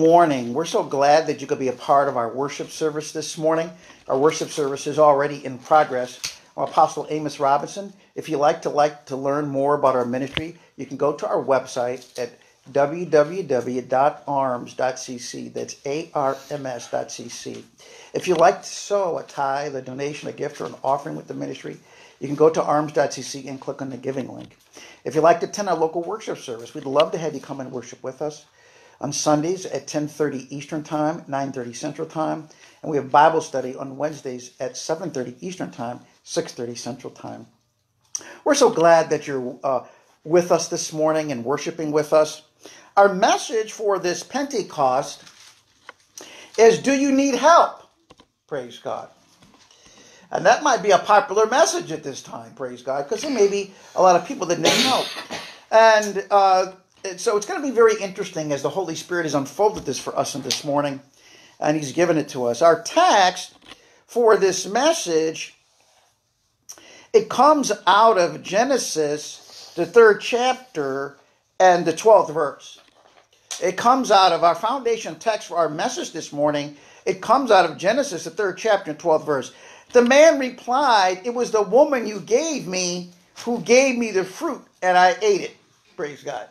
morning. We're so glad that you could be a part of our worship service this morning. Our worship service is already in progress. I'm Apostle Amos Robinson. If you'd like to like to learn more about our ministry, you can go to our website at www.arms.cc. That's A-R-M-S.cc. If you'd like to sow a tithe, a donation, a gift, or an offering with the ministry, you can go to arms.cc and click on the giving link. If you'd like to attend our local worship service, we'd love to have you come and worship with us on Sundays at 10:30 Eastern Time, 9:30 Central Time, and we have Bible study on Wednesdays at 7:30 Eastern Time, 6:30 Central Time. We're so glad that you're uh, with us this morning and worshiping with us. Our message for this Pentecost is Do you need help? Praise God. And that might be a popular message at this time, praise God, because there may be a lot of people that need help. And uh, so it's going to be very interesting as the Holy Spirit has unfolded this for us this morning, and He's given it to us. Our text for this message it comes out of Genesis, the third chapter, and the twelfth verse. It comes out of our foundation text for our message this morning. It comes out of Genesis, the third chapter, and twelfth verse. The man replied, It was the woman you gave me who gave me the fruit, and I ate it. Praise God.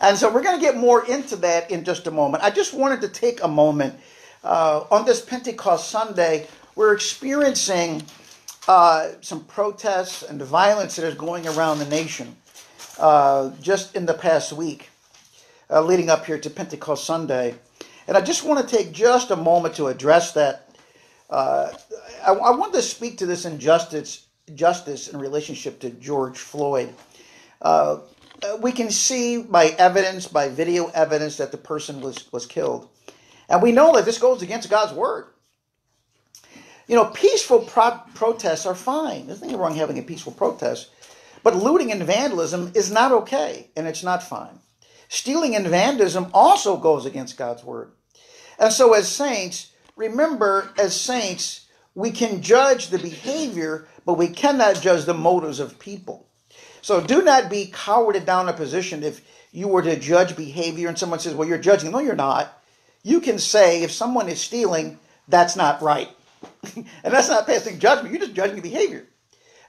And so we're going to get more into that in just a moment. I just wanted to take a moment. Uh, on this Pentecost Sunday, we're experiencing uh, some protests and violence that is going around the nation uh, just in the past week, uh, leading up here to Pentecost Sunday. And I just want to take just a moment to address that. Uh, I, I want to speak to this injustice justice in relationship to George Floyd. Uh, Uh, we can see by evidence, by video evidence, that the person was, was killed. And we know that this goes against God's word. You know, peaceful pro- protests are fine. There's nothing wrong having a peaceful protest. But looting and vandalism is not okay, and it's not fine. Stealing and vandalism also goes against God's word. And so, as saints, remember, as saints, we can judge the behavior, but we cannot judge the motives of people. So do not be cowarded down a position if you were to judge behavior and someone says, well, you're judging. No, you're not. You can say, if someone is stealing, that's not right. and that's not passing judgment. You're just judging behavior.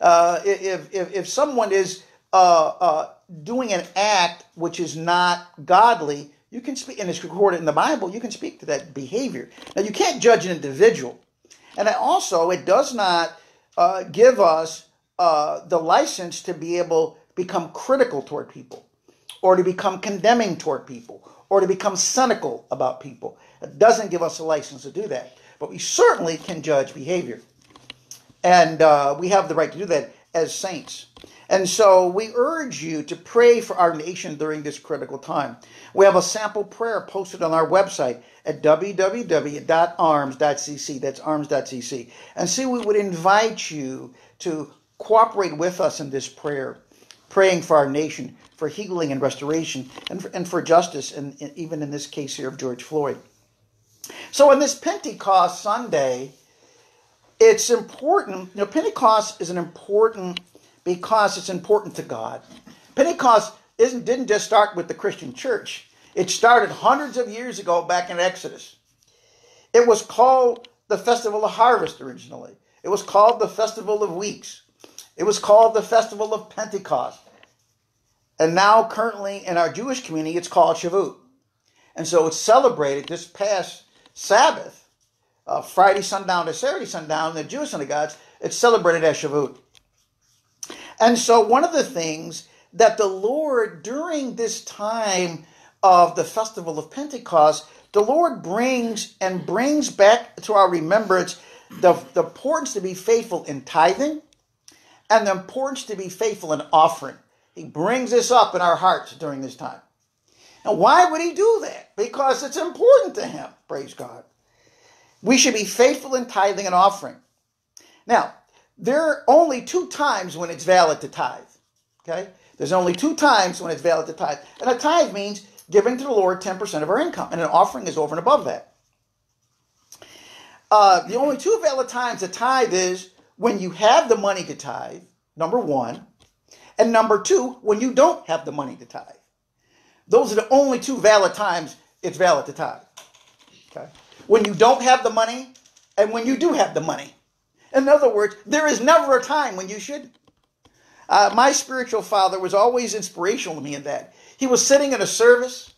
Uh, if, if, if someone is uh, uh, doing an act which is not godly, you can speak, and it's recorded in the Bible, you can speak to that behavior. Now, you can't judge an individual. And also, it does not uh, give us uh, the license to be able become critical toward people or to become condemning toward people or to become cynical about people. It doesn't give us a license to do that. But we certainly can judge behavior. And uh, we have the right to do that as saints. And so we urge you to pray for our nation during this critical time. We have a sample prayer posted on our website at www.arms.cc. That's arms.cc. And see, we would invite you to cooperate with us in this prayer, praying for our nation, for healing and restoration, and for, and for justice, and, even in this case here of George Floyd. So, on this Pentecost Sunday, it's important. You know, Pentecost is an important because it's important to God. Pentecost isn't didn't just start with the Christian church. It started hundreds of years ago back in Exodus. It was called the Festival of Harvest originally. It was called the Festival of Weeks. It was called the Festival of Pentecost. And now, currently, in our Jewish community, it's called Shavuot. And so it's celebrated this past Sabbath, uh, Friday sundown to Saturday sundown, in the Jewish synagogues, it's celebrated as Shavuot. And so, one of the things that the Lord, during this time of the Festival of Pentecost, the Lord brings and brings back to our remembrance the, the importance to be faithful in tithing, and the importance to be faithful in offering. He brings this up in our hearts during this time. Now, why would he do that? Because it's important to him, praise God. We should be faithful in tithing and offering. Now, there are only two times when it's valid to tithe. Okay? There's only two times when it's valid to tithe. And a tithe means giving to the Lord 10% of our income, and an offering is over and above that. Uh, the only two valid times a tithe is when you have the money to tithe, number one, and number two, when you don't have the money to tithe. Those are the only two valid times it's valid to tithe. Okay? When you don't have the money and when you do have the money. In other words, there is never a time when you should. Uh, my spiritual father was always inspirational to me in that. He was sitting in a service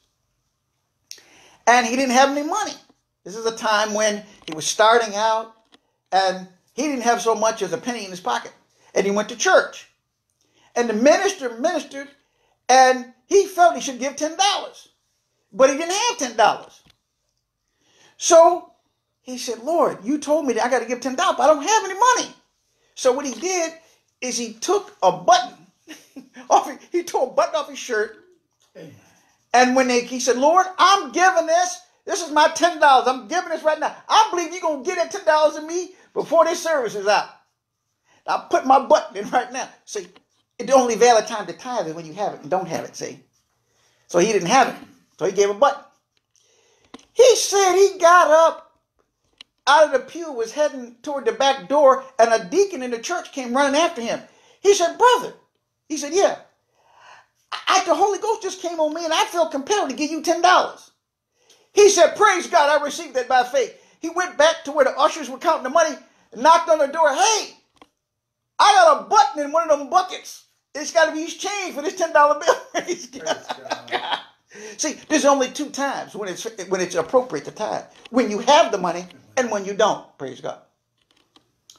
and he didn't have any money. This is a time when he was starting out and he didn't have so much as a penny in his pocket. And he went to church. And the minister ministered and he felt he should give $10. But he didn't have $10. So he said, Lord, you told me that I got to give $10, but I don't have any money. So what he did is he took a button off, he tore a button off his shirt. And when they, he said, Lord, I'm giving this. This is my $10. I'm giving this right now. I believe you're going to get that $10 to me before this service is out. I'll put my button in right now. See, the only valid time to tithe is when you have it and don't have it, see? So he didn't have it. So he gave a button. He said he got up out of the pew, was heading toward the back door, and a deacon in the church came running after him. He said, Brother, he said, Yeah. I, the Holy Ghost just came on me and I felt compelled to give you $10. He said, Praise God, I received that by faith. He went back to where the ushers were counting the money knocked on the door. Hey, I got a button in one of them buckets. It's got to be changed for this $10 bill. See, there's only two times when it's when it's appropriate to tithe. When you have the money and when you don't. Praise God.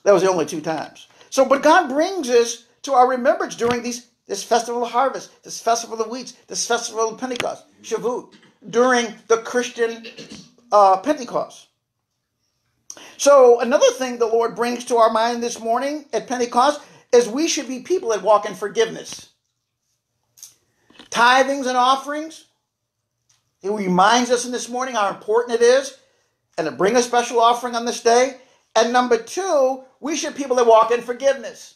That was the only two times. So, but God brings us to our remembrance during these this festival of harvest, this festival of weeks, this festival of Pentecost, Shavuot, during the Christian uh, Pentecost. So, another thing the Lord brings to our mind this morning at Pentecost is we should be people that walk in forgiveness. Tithings and offerings. He reminds us in this morning how important it is and to bring a special offering on this day. And number two, we should be people that walk in forgiveness.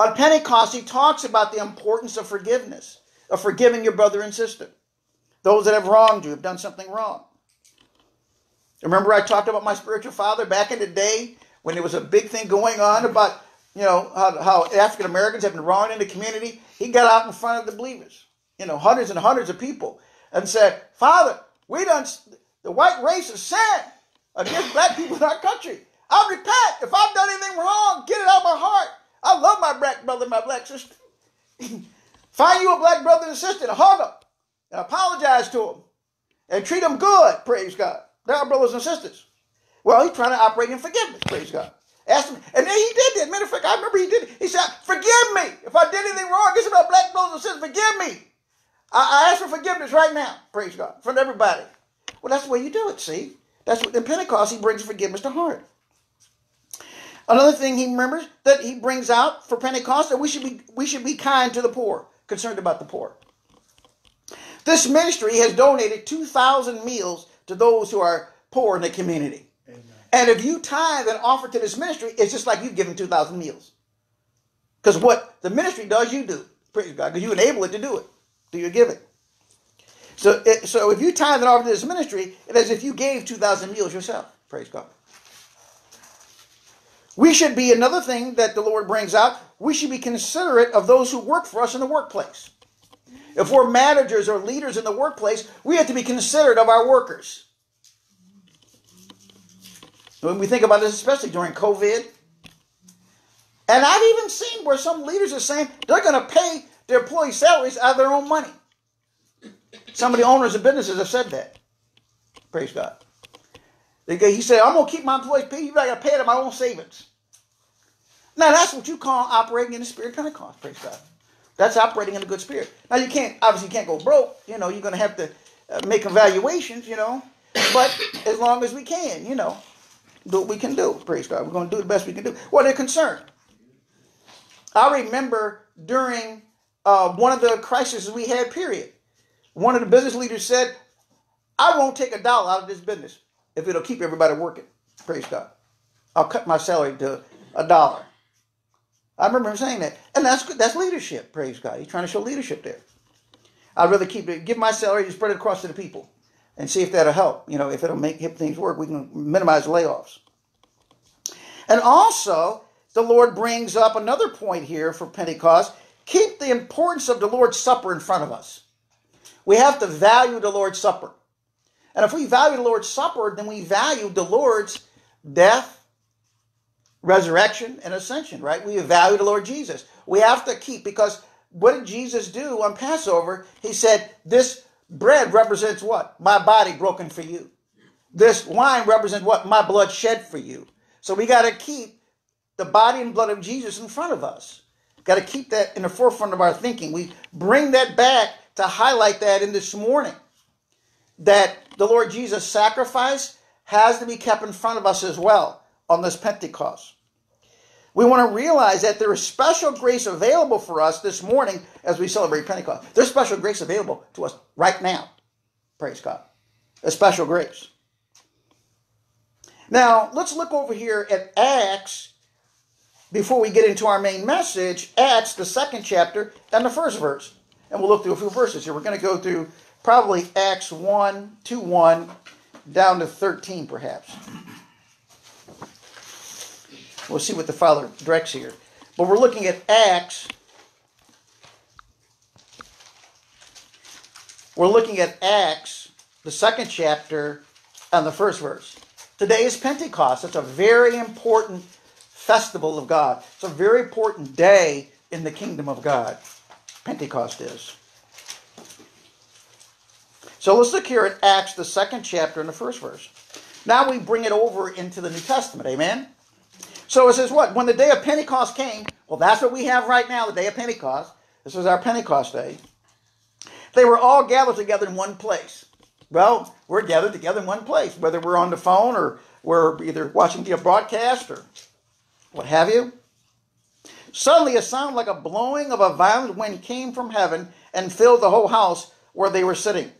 On Pentecost, he talks about the importance of forgiveness, of forgiving your brother and sister, those that have wronged you, have done something wrong. Remember, I talked about my spiritual father back in the day when there was a big thing going on about, you know, how, how African Americans have been wronged in the community. He got out in front of the believers, you know, hundreds and hundreds of people, and said, Father, we done, the white race has sinned against black people in our country. I repent. If I've done anything wrong, get it out of my heart. I love my black brother my black sister. Find you a black brother and sister and hug them and apologize to them and treat them good, praise God. They're our brothers and sisters. Well, he's trying to operate in forgiveness, praise God. Ask him, and then he did that. Matter of fact, I remember he did it. He said, Forgive me. If I did anything wrong against my black brothers and sisters, forgive me. I, I ask for forgiveness right now, praise God, from everybody. Well, that's the way you do it, see? That's what in Pentecost he brings forgiveness to heart. Another thing he remembers that he brings out for Pentecost that we should be we should be kind to the poor, concerned about the poor. This ministry has donated 2,000 meals to those who are poor in the community. Amen. And if you tithe and offer to this ministry, it's just like you've given 2,000 meals. Because what the ministry does, you do. Praise God. Because you enable it to do it. Do your giving. So, it, so if you tithe and offer to this ministry, it's as if you gave 2,000 meals yourself. Praise God. We should be, another thing that the Lord brings out, we should be considerate of those who work for us in the workplace. If we're managers or leaders in the workplace, we have to be considerate of our workers. When we think about this, especially during COVID, and I've even seen where some leaders are saying they're going to pay their employee salaries out of their own money. Some of the owners of businesses have said that. Praise God. He said, I'm going to keep my employees paid. You got to pay it out of my own savings. Now, that's what you call operating in the spirit of Pentecost. Praise God. That's operating in a good spirit. Now, you can't, obviously, you can't go broke. You know, you're going to have to uh, make evaluations, you know. But as long as we can, you know, do what we can do. Praise God. We're going to do the best we can do. Well, they're concerned. I remember during uh, one of the crises we had, period, one of the business leaders said, I won't take a dollar out of this business if it'll keep everybody working. Praise God. I'll cut my salary to a dollar. I remember him saying that. And that's that's leadership, praise God. He's trying to show leadership there. I'd rather keep it, give my salary and spread it across to the people and see if that'll help. You know, if it'll make things work, we can minimize layoffs. And also, the Lord brings up another point here for Pentecost. Keep the importance of the Lord's Supper in front of us. We have to value the Lord's Supper. And if we value the Lord's Supper, then we value the Lord's death, resurrection, and ascension, right? We value the Lord Jesus. We have to keep, because what did Jesus do on Passover? He said, This bread represents what? My body broken for you. This wine represents what? My blood shed for you. So we got to keep the body and blood of Jesus in front of us. Got to keep that in the forefront of our thinking. We bring that back to highlight that in this morning. That the Lord Jesus' sacrifice has to be kept in front of us as well on this Pentecost. We want to realize that there is special grace available for us this morning as we celebrate Pentecost. There's special grace available to us right now. Praise God. A special grace. Now, let's look over here at Acts before we get into our main message. Acts, the second chapter, and the first verse. And we'll look through a few verses here. We're going to go through probably Acts 1, 2, 1, down to 13 perhaps. We'll see what the Father directs here. But we're looking at Acts. We're looking at Acts, the second chapter, and the first verse. Today is Pentecost. It's a very important festival of God. It's a very important day in the kingdom of God. Pentecost is. So let's look here at Acts, the second chapter, and the first verse. Now we bring it over into the New Testament. Amen? So it says what? When the day of Pentecost came, well, that's what we have right now, the day of Pentecost. This is our Pentecost day. They were all gathered together in one place. Well, we're gathered together in one place, whether we're on the phone or we're either watching the broadcast or what have you. Suddenly, a sound like a blowing of a violent wind came from heaven and filled the whole house where they were sitting.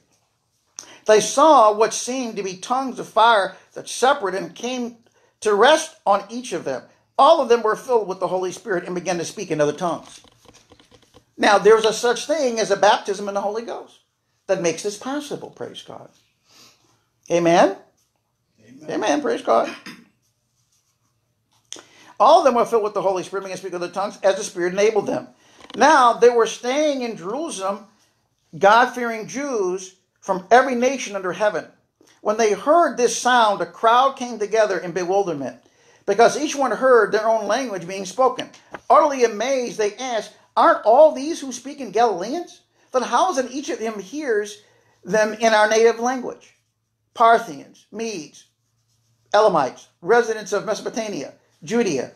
They saw what seemed to be tongues of fire that separated and came to rest on each of them. All of them were filled with the Holy Spirit and began to speak in other tongues. Now, there's a such thing as a baptism in the Holy Ghost that makes this possible, praise God. Amen? Amen. Amen, praise God. All of them were filled with the Holy Spirit and began to speak in other tongues as the Spirit enabled them. Now, they were staying in Jerusalem, God fearing Jews from every nation under heaven. When they heard this sound, a crowd came together in bewilderment, because each one heard their own language being spoken. Utterly amazed, they asked, Aren't all these who speak in Galileans? Then how is it each of them hears them in our native language? Parthians, Medes, Elamites, residents of Mesopotamia, Judea,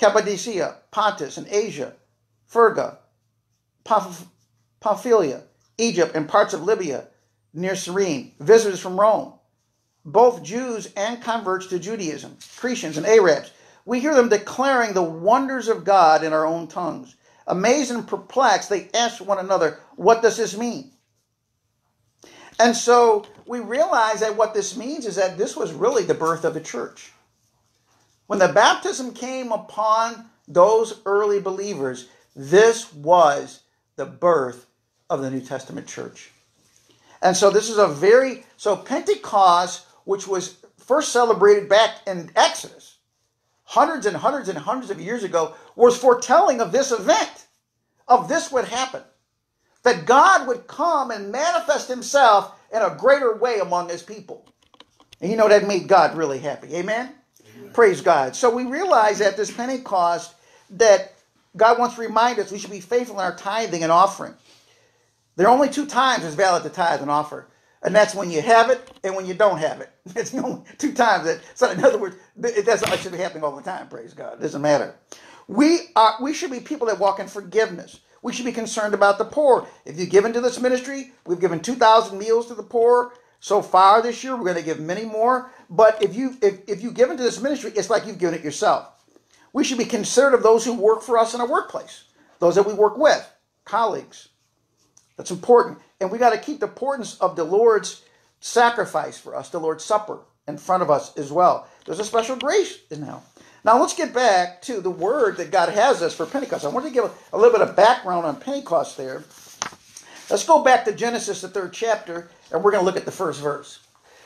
Cappadocia, Pontus, and Asia, Phrygia, Pamphylia, Egypt, and parts of Libya, near Cyrene, visitors from Rome, both Jews and converts to Judaism, Cretians and Arabs. We hear them declaring the wonders of God in our own tongues. Amazed and perplexed, they ask one another, What does this mean? And so we realize that what this means is that this was really the birth of the church. When the baptism came upon those early believers, this was the birth of the New Testament church. And so this is a very, so Pentecost, which was first celebrated back in Exodus, hundreds and hundreds and hundreds of years ago, was foretelling of this event, of this would happen. That God would come and manifest himself in a greater way among his people. And you know that made God really happy. Amen? Amen? Praise God. So we realize at this Pentecost that God wants to remind us we should be faithful in our tithing and offering. There are only two times it's valid to tithe and offer, and that's when you have it and when you don't have it. It's the only two times that. So in other words, it doesn't should be happening all the time. Praise God. It doesn't matter. We are. We should be people that walk in forgiveness. We should be concerned about the poor. If you've given to this ministry, we've given two thousand meals to the poor so far this year. We're going to give many more. But if you if, if you give into this ministry, it's like you've given it yourself. We should be considerate of those who work for us in our workplace, those that we work with, colleagues, that's important. And we got to keep the importance of the Lord's sacrifice for us, the Lord's Supper, in front of us as well. There's a special grace in now. Now let's get back to the word that God has us for Pentecost. I want to give a, a little bit of background on Pentecost there. Let's go back to Genesis, the third chapter, and we're going to look at the first verse.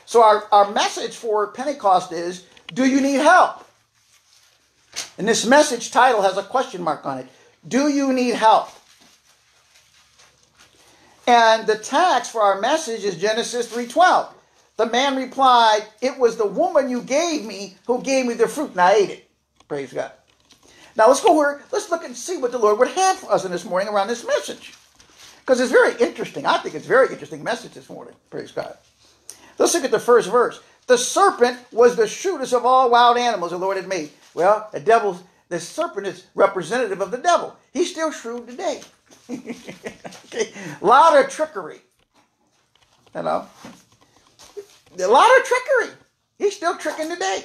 So our, our message for Pentecost is, do you need help? And this message title has a question mark on it. Do you need help? And the text for our message is Genesis 3:12. The man replied, It was the woman you gave me who gave me the fruit, and I ate it. Praise God. Now let's go here. Let's look and see what the Lord would have for us in this morning around this message. Because it's very interesting. I think it's a very interesting message this morning. Praise God. Let's look at the first verse. The serpent was the shrewdest of all wild animals the Lord had made. Well, the devil, the serpent is representative of the devil. He's still shrewd today. A lot of trickery. You know, a lot of trickery. He's still tricking today,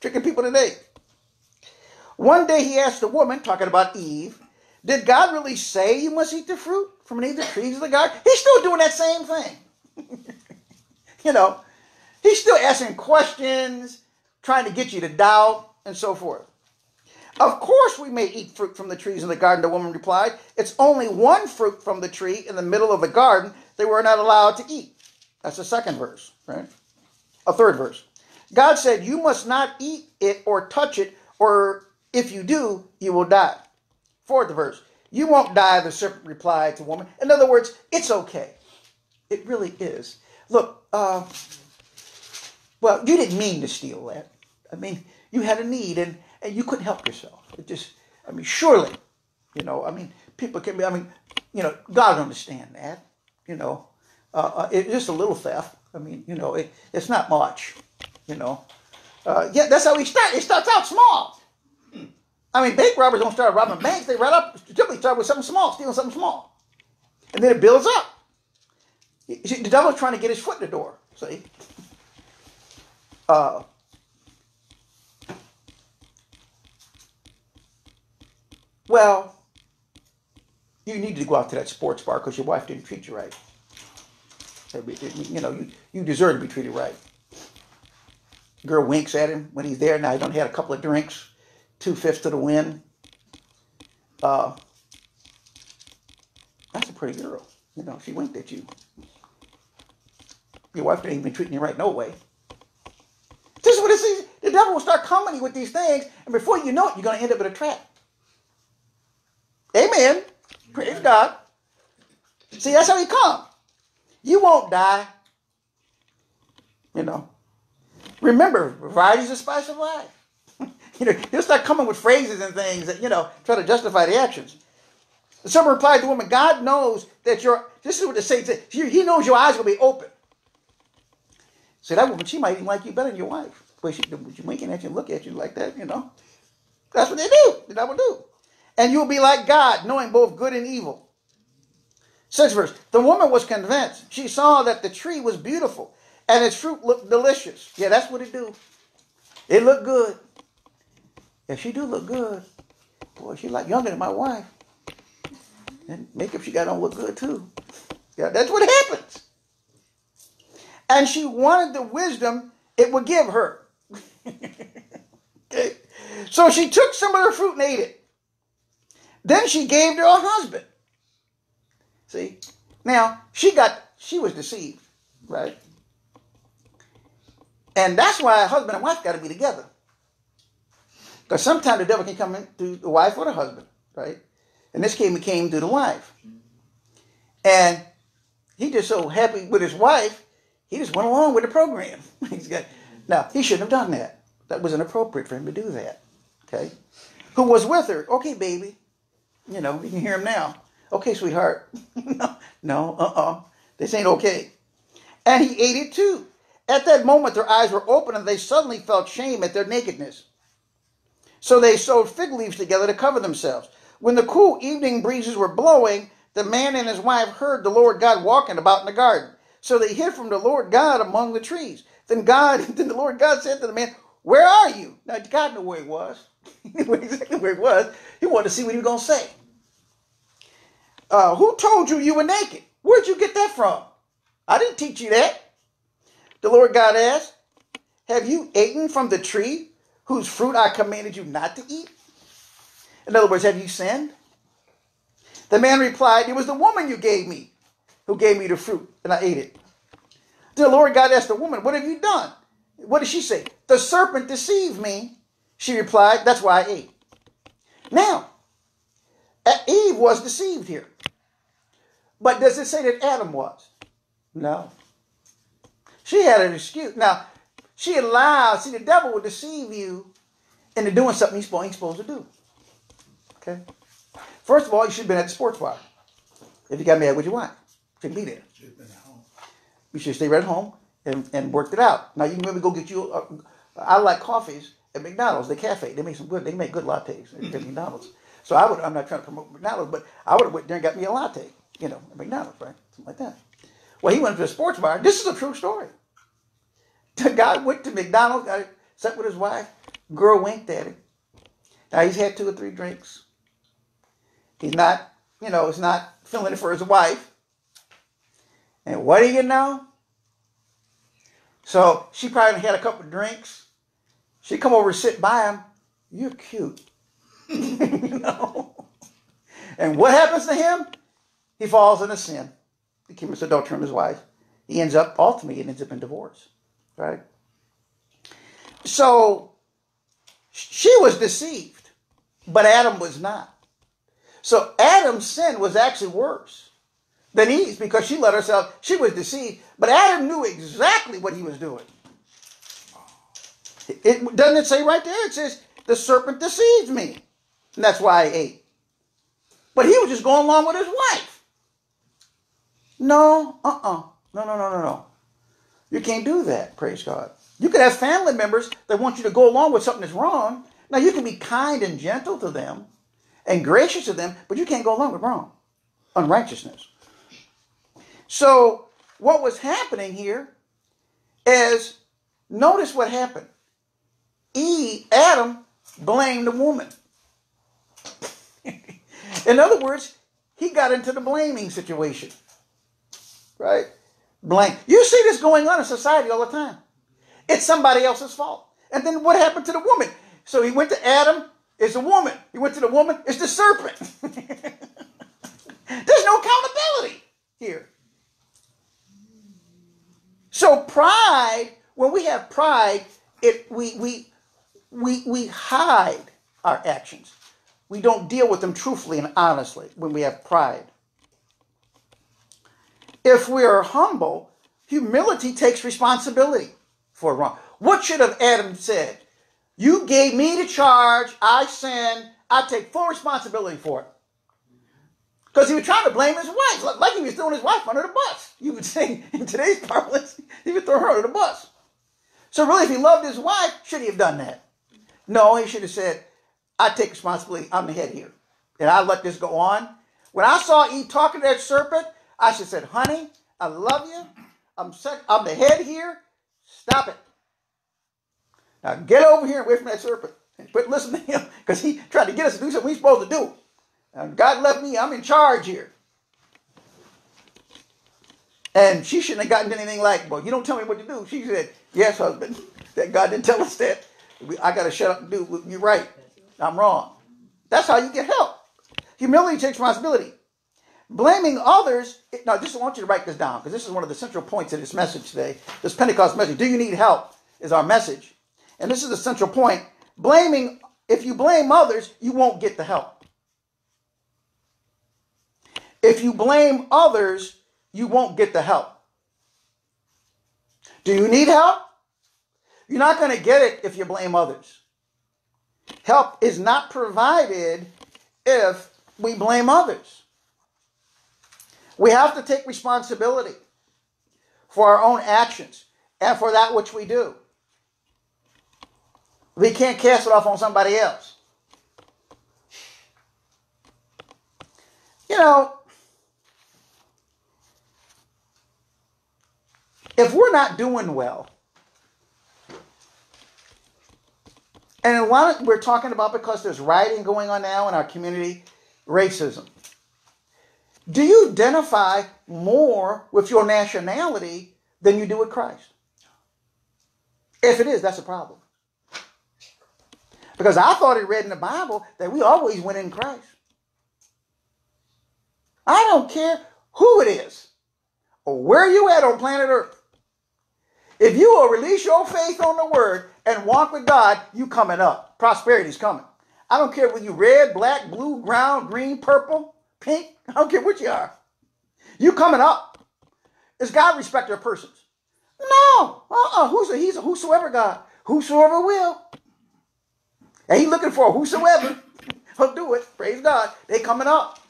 tricking people today. One day he asked the woman, talking about Eve, did God really say you must eat the fruit from any of the trees of the garden? He's still doing that same thing. you know, he's still asking questions, trying to get you to doubt, and so forth. Of course, we may eat fruit from the trees in the garden, the woman replied. It's only one fruit from the tree in the middle of the garden they were not allowed to eat. That's the second verse, right? A third verse. God said, You must not eat it or touch it, or if you do, you will die. Fourth verse. You won't die, the serpent replied to woman. In other words, it's okay. It really is. Look, uh, well, you didn't mean to steal that. I mean, you had a need and, and you couldn't help yourself. It just, I mean, surely, you know, I mean, people can be, I mean, you know, God understand that, you know. Uh, uh, it's just a little theft. I mean, you know, it, it's not much, you know. Uh, yeah, that's how we start. It starts out small. I mean, bank robbers don't start robbing banks. They right up, typically start with something small, stealing something small. And then it builds up. See, the devil's trying to get his foot in the door, see? Uh, well, you need to go out to that sports bar because your wife didn't treat you right. You know, you, you deserve to be treated right. Girl winks at him when he's there. Now he don't had a couple of drinks, two fifths of the win. Uh, that's a pretty girl. You know, she winked at you. Your wife ain't even treating you right no way. This is what it is. The devil will start coming with these things, and before you know it, you're going to end up in a trap. Amen. Praise God. See, that's how he come. You won't die. You know. Remember, variety is spice of life. you know, he'll start coming with phrases and things that, you know, try to justify the actions. The servant replied to the woman, God knows that your, this is what the saint said, he knows your eyes will be open. So that woman, she might even like you better than your wife. But she, she winking at you and look at you like that, you know. That's what they do. That would do. And you'll be like God, knowing both good and evil. Sixth verse. The woman was convinced. She saw that the tree was beautiful and its fruit looked delicious. Yeah, that's what it do. It looked good. Yeah, she do look good, boy, she like younger than my wife. And makeup she got on look good too. Yeah, that's what happens. And she wanted the wisdom it would give her. okay. So she took some of the fruit and ate it. Then she gave to her husband. See? Now, she got, she was deceived, right? And that's why husband and wife got to be together. Because sometimes the devil can come in through the wife or the husband, right? And this came, came through the wife. And he just so happy with his wife, he just went along with the program. He's got, now, he shouldn't have done that. That was inappropriate for him to do that. Okay? Who was with her? Okay, baby. You know, you can hear him now. Okay, sweetheart. no, no, uh-uh. This ain't okay. And he ate it too. At that moment, their eyes were open and they suddenly felt shame at their nakedness. So they sewed fig leaves together to cover themselves. When the cool evening breezes were blowing, the man and his wife heard the Lord God walking about in the garden. So they hid from the Lord God among the trees. Then God, then the Lord God said to the man, Where are you? Now God knew where he was. he knew exactly where he was. He wanted to see what he was going to say. Uh, who told you you were naked? Where'd you get that from? I didn't teach you that. The Lord God asked, Have you eaten from the tree whose fruit I commanded you not to eat? In other words, have you sinned? The man replied, It was the woman you gave me who gave me the fruit, and I ate it. The Lord God asked the woman, What have you done? What did she say? The serpent deceived me. She replied, That's why I ate. Now, Eve was deceived here. But does it say that Adam was? No. She had an excuse. Now, she allowed, see, the devil will deceive you into doing something he's supposed to do. Okay? First of all, you should have been at the sports bar. If you got mad with your wife, shouldn't be there. You should stay right at home and, and worked it out. Now you can maybe go get you. A, I like coffees at McDonald's, the cafe. They make some good. They make good lattes at McDonald's. So I would. I'm not trying to promote McDonald's, but I would have went there and got me a latte. You know, at McDonald's, right? Something like that. Well, he went to a sports bar. This is a true story. The guy went to McDonald's, got, sat with his wife. Girl winked at him. Now he's had two or three drinks. He's not, you know, he's not feeling it for his wife. And what do you know? So she probably had a couple of drinks. She come over and sit by him. You're cute. you know? And what happens to him? He falls into sin. He commits adultery on his wife. He ends up, ultimately, it ends up in divorce. Right? So she was deceived, but Adam was not. So Adam's sin was actually worse than Eve's because she let herself, she was deceived, but Adam knew exactly what he was doing. It doesn't it say right there? It says the serpent deceived me, and that's why I ate. But he was just going along with his wife. No, uh, uh-uh. uh no, no, no, no, no. You can't do that. Praise God. You could have family members that want you to go along with something that's wrong. Now you can be kind and gentle to them, and gracious to them, but you can't go along with wrong, unrighteousness. So, what was happening here is notice what happened. Eve, Adam blamed the woman. In other words, he got into the blaming situation. Right? Blame. You see this going on in society all the time. It's somebody else's fault. And then what happened to the woman? So he went to Adam, it's a woman. He went to the woman, it's the serpent. There's no accountability here. So pride, when we have pride, it we we we we hide our actions. We don't deal with them truthfully and honestly when we have pride. If we are humble, humility takes responsibility for wrong. What should have Adam said? You gave me the charge, I sinned, I take full responsibility for it. Because he was trying to blame his wife, like he was throwing his wife under the bus. You would say in today's parlance, he would throw her under the bus. So really, if he loved his wife, should he have done that? No, he should have said, I take responsibility, I'm the head here. And I let this go on. When I saw Eve talking to that serpent, I should have said, honey, I love you. I'm, sec- I'm the head here. Stop it. Now get over here away from that serpent. But listen to him because he tried to get us to do something we're supposed to do. God left me, I'm in charge here. And she shouldn't have gotten anything like, well, you don't tell me what to do. She said, yes, husband, that God didn't tell us that. I got to shut up and do, you're right. I'm wrong. That's how you get help. Humility takes responsibility. Blaming others, now I just want you to write this down because this is one of the central points of this message today. This Pentecost message. Do you need help? Is our message. And this is the central point. Blaming, if you blame others, you won't get the help. If you blame others, you won't get the help. Do you need help? You're not going to get it if you blame others. Help is not provided if we blame others. We have to take responsibility for our own actions and for that which we do. We can't cast it off on somebody else. You know, if we're not doing well, and a lot we're talking about because there's rioting going on now in our community, racism. Do you identify more with your nationality than you do with Christ? If it is, that's a problem. Because I thought it read in the Bible that we always went in Christ. I don't care who it is or where you at on planet Earth. If you will release your faith on the word and walk with God, you coming up. Prosperity's coming. I don't care whether you red, black, blue, brown, green, purple, pink. I don't care what you are. You coming up. Is God respect of persons? No. Uh-uh. Who's a, he's a whosoever God. Whosoever will. And he looking for whosoever will do it. Praise God. They coming up.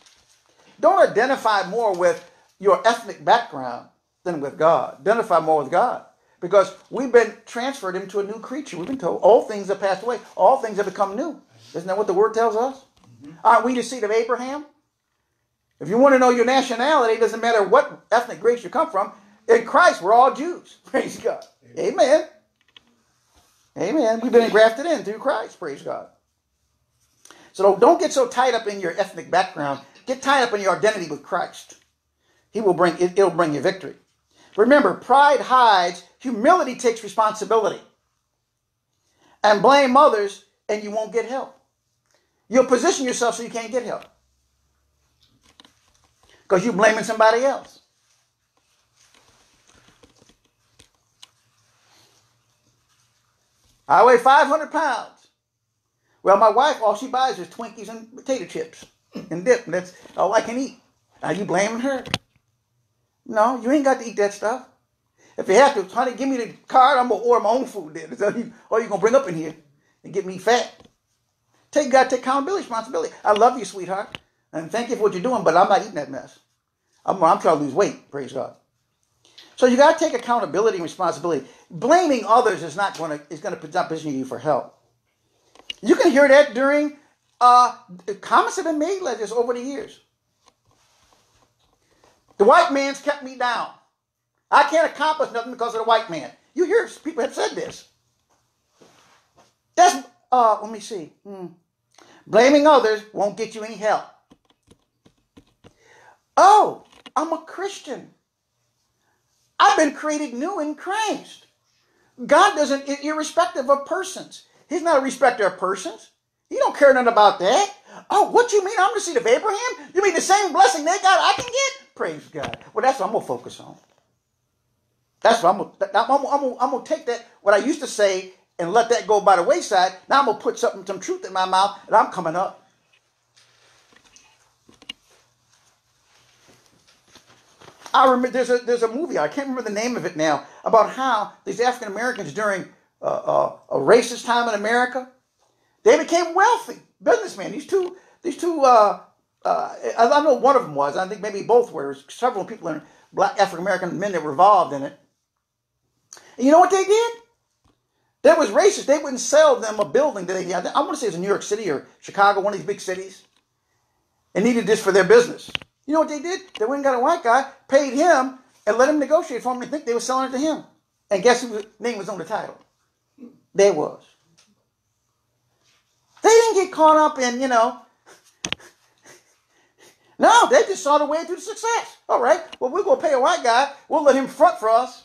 Don't identify more with your ethnic background than with God. Identify more with God. Because we've been transferred into a new creature. We've been told all things have passed away. All things have become new. Isn't that what the word tells us? Mm-hmm. Aren't we the seed of Abraham? If you want to know your nationality, it doesn't matter what ethnic race you come from. In Christ, we're all Jews. Praise God. Amen. Amen. We've been engrafted in through Christ. Praise God. So don't get so tied up in your ethnic background. Get tied up in your identity with Christ. He will bring it, it'll bring you victory. Remember, pride hides, humility takes responsibility. And blame others, and you won't get help. You'll position yourself so you can't get help. Because you're blaming somebody else. I weigh 500 pounds. Well, my wife, all she buys is Twinkies and potato chips and dip. That's all I can eat. Are you blaming her? No, you ain't got to eat that stuff. If you have to, honey, give me the card. I'm gonna order my own food then. That's all you gonna bring up in here and get me fat. Take God, take accountability, responsibility. I love you, sweetheart, and thank you for what you're doing. But I'm not eating that mess. I'm, I'm trying to lose weight. Praise God. So you got to take accountability and responsibility. Blaming others is not going to is going to position you for help. You can hear that during uh, comments have been made like this over the years. The white man's kept me down. I can't accomplish nothing because of the white man. You hear people have said this. That's uh, let me see. Hmm. Blaming others won't get you any help. Oh, I'm a Christian. I've been created new in Christ. God doesn't, it irrespective of persons. He's not a respecter of persons. He don't care nothing about that. Oh, what you mean? I'm the seed of Abraham? You mean the same blessing they got I can get? Praise God. Well, that's what I'm gonna focus on. That's what I'm gonna. I'm, I'm, I'm, I'm gonna take that what I used to say and let that go by the wayside. Now I'm gonna put something, some truth in my mouth, and I'm coming up. I remember there's a there's a movie I can't remember the name of it now about how these African Americans during uh, uh, a racist time in America they became wealthy businessmen. These two these two uh, uh I know one of them was I think maybe both were. several people in black African American men that were involved in it. And you know what they did? That was racist. They wouldn't sell them a building that they had. I want to say it's in New York City or Chicago, one of these big cities, and needed this for their business. You know what they did? They went and got a white guy, paid him, and let him negotiate for them and think they were selling it to him. And guess whose name was on the title? There was. They didn't get caught up in, you know. No, they just saw the way to the success. All right, well, we're going to pay a white guy. We'll let him front for us.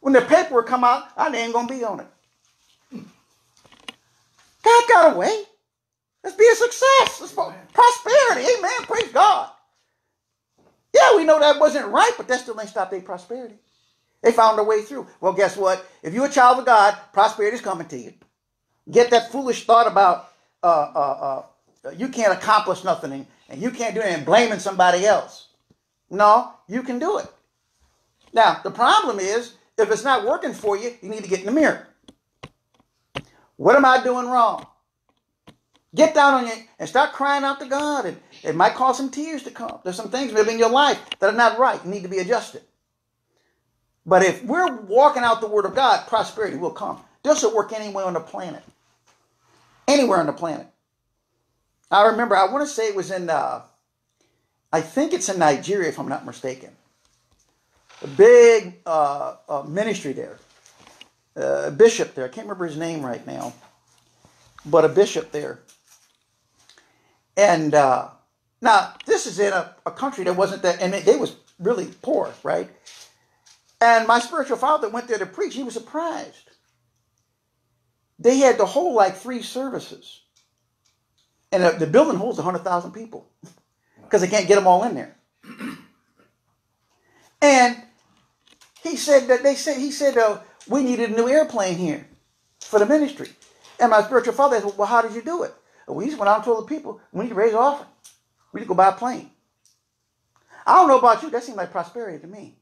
When the paperwork come out, our name going to be on it. God got a way. Let's be a success. Let's prosperity. Amen. Praise God. Yeah, we know that wasn't right, but that still ain't stopped their prosperity. They found their way through. Well, guess what? If you're a child of God, prosperity is coming to you. Get that foolish thought about uh, uh, uh, you can't accomplish nothing and, you can't do it and blaming somebody else. No, you can do it. Now, the problem is, if it's not working for you, you need to get in the mirror. What am I doing wrong? Get down on you and start crying out to God. And it might cause some tears to come. There's some things maybe in your life that are not right need to be adjusted. But if we're walking out the Word of God, prosperity will come. This will work anywhere on the planet. Anywhere on the planet. I remember, I want to say it was in, uh, I think it's in Nigeria, if I'm not mistaken. A big uh, uh, ministry there. a bishop there. I can't remember his name right now. But a bishop there and uh, now this is in a, a country that wasn't that, and they was really poor, right? And my spiritual father went there to preach. He was surprised. They had to hold like three services, and the, building holds hundred thousand people because they can't get them all in there. And he said that they said he said uh, we needed a new airplane here for the ministry. And my spiritual father said, "Well, how did you do it?" We just went out and told the people, we need to raise an offering. We need to go buy a plane. I don't know about you, that seemed like prosperity to me.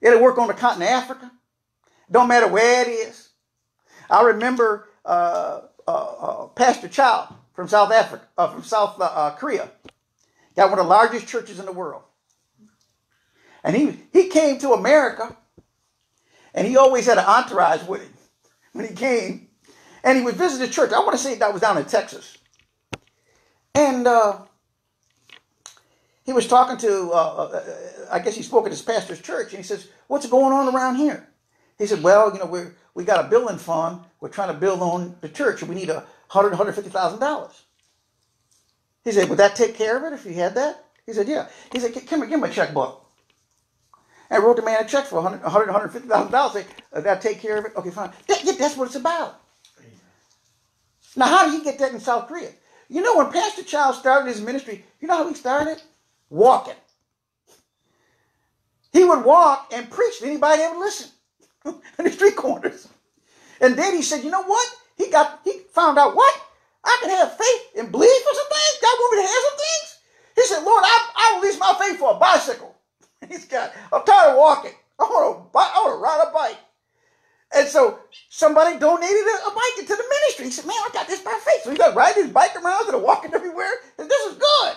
It'll work on the continent of Africa. Don't matter where it is. I remember uh, uh, uh, Pastor Chow from South Africa, uh, from South uh, uh, Korea, got one of the largest churches in the world. And he, he came to America, and he always had an entourage with him when he came. And he would visit the church. I want to say that was down in Texas. And he was talking to, I guess he spoke at his pastor's church, and he says, What's going on around here? He said, Well, you know, we're, we got a building fund. We're trying to build on the church, and we need a hundred, hundred fifty thousand dollars. He said, Would that take care of it if you had that? He said, Yeah. He said, Come here, give me a checkbook. And I wrote the man a check for $100, $150,000. Say, uh, that take care of it? Okay, fine. That, that's what it's about. Now, how did he get that in South Korea? You know, when Pastor Child started his ministry, you know how he started? Walking. He would walk and preach to anybody that would listen in the street corners. And then he said, you know what? He got he found out what? I can have faith and believe for some things. God want me to have some things. He said, Lord, I, I release my faith for a bicycle. He's got, I'm tired of walking. I want to, I want to ride a bike. And so somebody donated a, a bike into the ministry. He said, man, I got this by faith. So he got riding his bike around and walking everywhere. And this is good.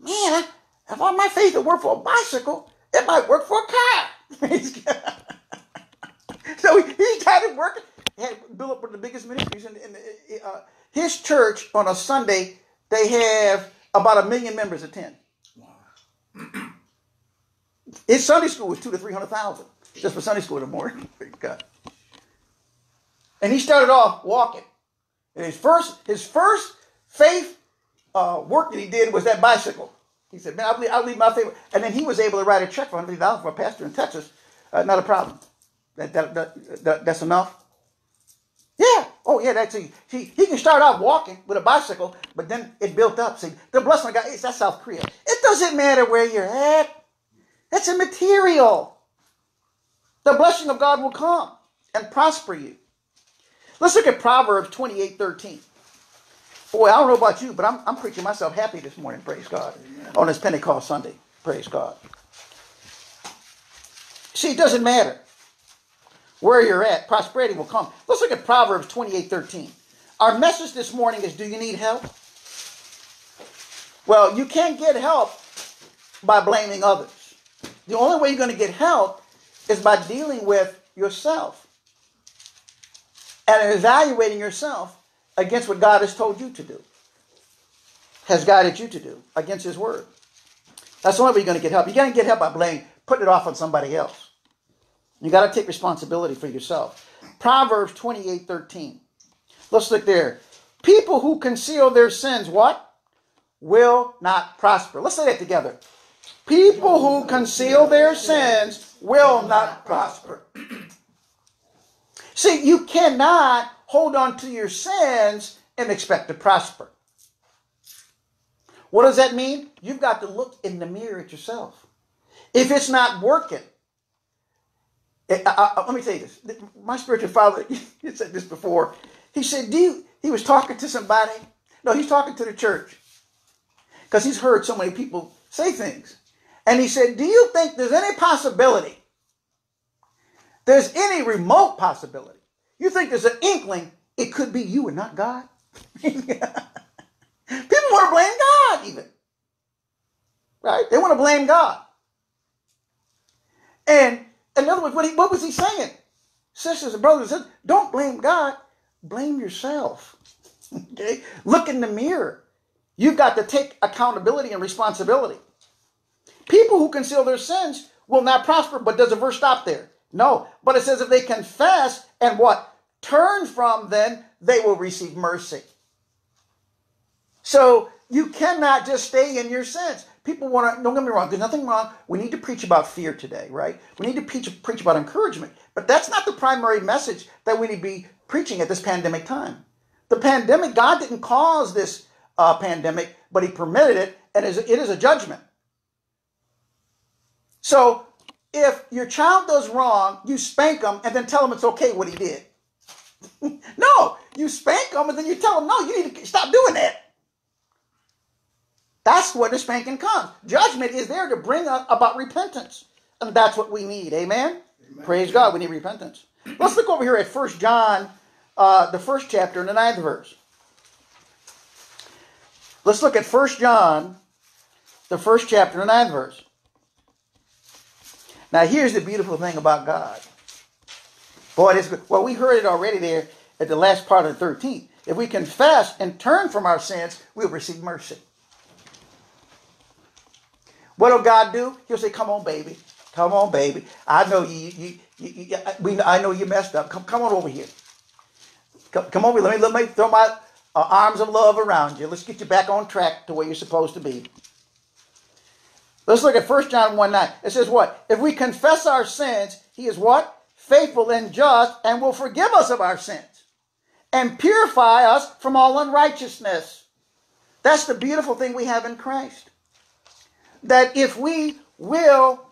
Man, if all my faith would work for a bicycle, it might work for a car. so he, he started working. He had built up one of the biggest ministries in, in uh, his church on a Sunday. They have about a million members attend. Wow. His Sunday school was two to three hundred thousand just for Sunday school in the morning. God. and he started off walking. And his first his first faith uh, work that he did was that bicycle. He said, "Man, I'll leave, I'll leave my favorite." And then he was able to write a check for hundred thousand for a pastor in Texas. Uh, not a problem. That, that, that, that, that's enough. Oh, yeah. That's he. He, can start out walking with a bicycle, but then it built up. See, the blessing of God. Is that's South Korea. It doesn't matter where you're at. That's immaterial. The blessing of God will come and prosper you. Let's look at Proverbs 28 13. Boy, I don't know about you, but I'm, I'm preaching myself happy this morning, praise God, on this Pentecost Sunday. Praise God. See, it doesn't matter where you're at, prosperity will come. Let's look at Proverbs 28 13. Our message this morning is Do you need help? Well, you can't get help by blaming others. The only way you're going to get help is by dealing with yourself and evaluating yourself against what God has told you to do, has guided you to do against His Word. That's the only way you're going to get help. You're going to get help by blaming, putting it off on somebody else. You got to take responsibility for yourself. Proverbs 28 13. Let's look there. People who conceal their sins, what? Will not prosper. Let's say that together. People who conceal their sins will not prosper. See, you cannot hold on to your sins and expect to prosper. What does that mean? You've got to look in the mirror at yourself. If it's not working, Eh, I, I, let me tell you this. My spiritual father, he said this before. He said, Do you, he was talking to somebody. No, he's talking to the church. Because he's heard so many people say things. And he said, Do you think there's any possibility? There's any remote possibility? You think there's an inkling it could be you and not God? People want to blame God, even. Right? They want to blame God. And in other words, what, he, what was he saying? Sisters and brothers, don't blame God, blame yourself. okay? Look in the mirror. You've got to take accountability and responsibility. People who conceal their sins will not prosper, but does the verse stop there? No. But it says if they confess and what? Turn from then they will receive mercy. So you cannot just stay in your sins. People want to, don't get me wrong, there's nothing wrong. We need to preach about fear today, right? We need to preach, preach about encouragement. But that's not the primary message that we need to be preaching at this pandemic time. The pandemic, God didn't cause this uh, pandemic, but He permitted it, and it is a judgment. So if your child does wrong, you spank them and then tell them it's okay what he did. no, you spank them and then you tell them, no, you need to stop doing that. That's where the spanking comes. Judgment is there to bring about repentance. And that's what we need. Amen? Amen. Praise God. We need repentance. Let's look over here at First John, uh, the first chapter and the ninth verse. Let's look at First John, the first chapter and the ninth verse. Now, here's the beautiful thing about God. Boy, this, well, we heard it already there at the last part of the 13th. If we confess and turn from our sins, we'll receive mercy. What will God do? He'll say, "Come on, baby. Come on, baby. I know you. You. you, you we, I know you messed up. Come, come on over here. Come, come over. Let me let me throw my uh, arms of love around you. Let's get you back on track to where you're supposed to be." Let's look at 1 John 1 9. It says what? If we confess our sins, he is what? Faithful and just and will forgive us of our sins and purify us from all unrighteousness. That's the beautiful thing we have in Christ. That if we will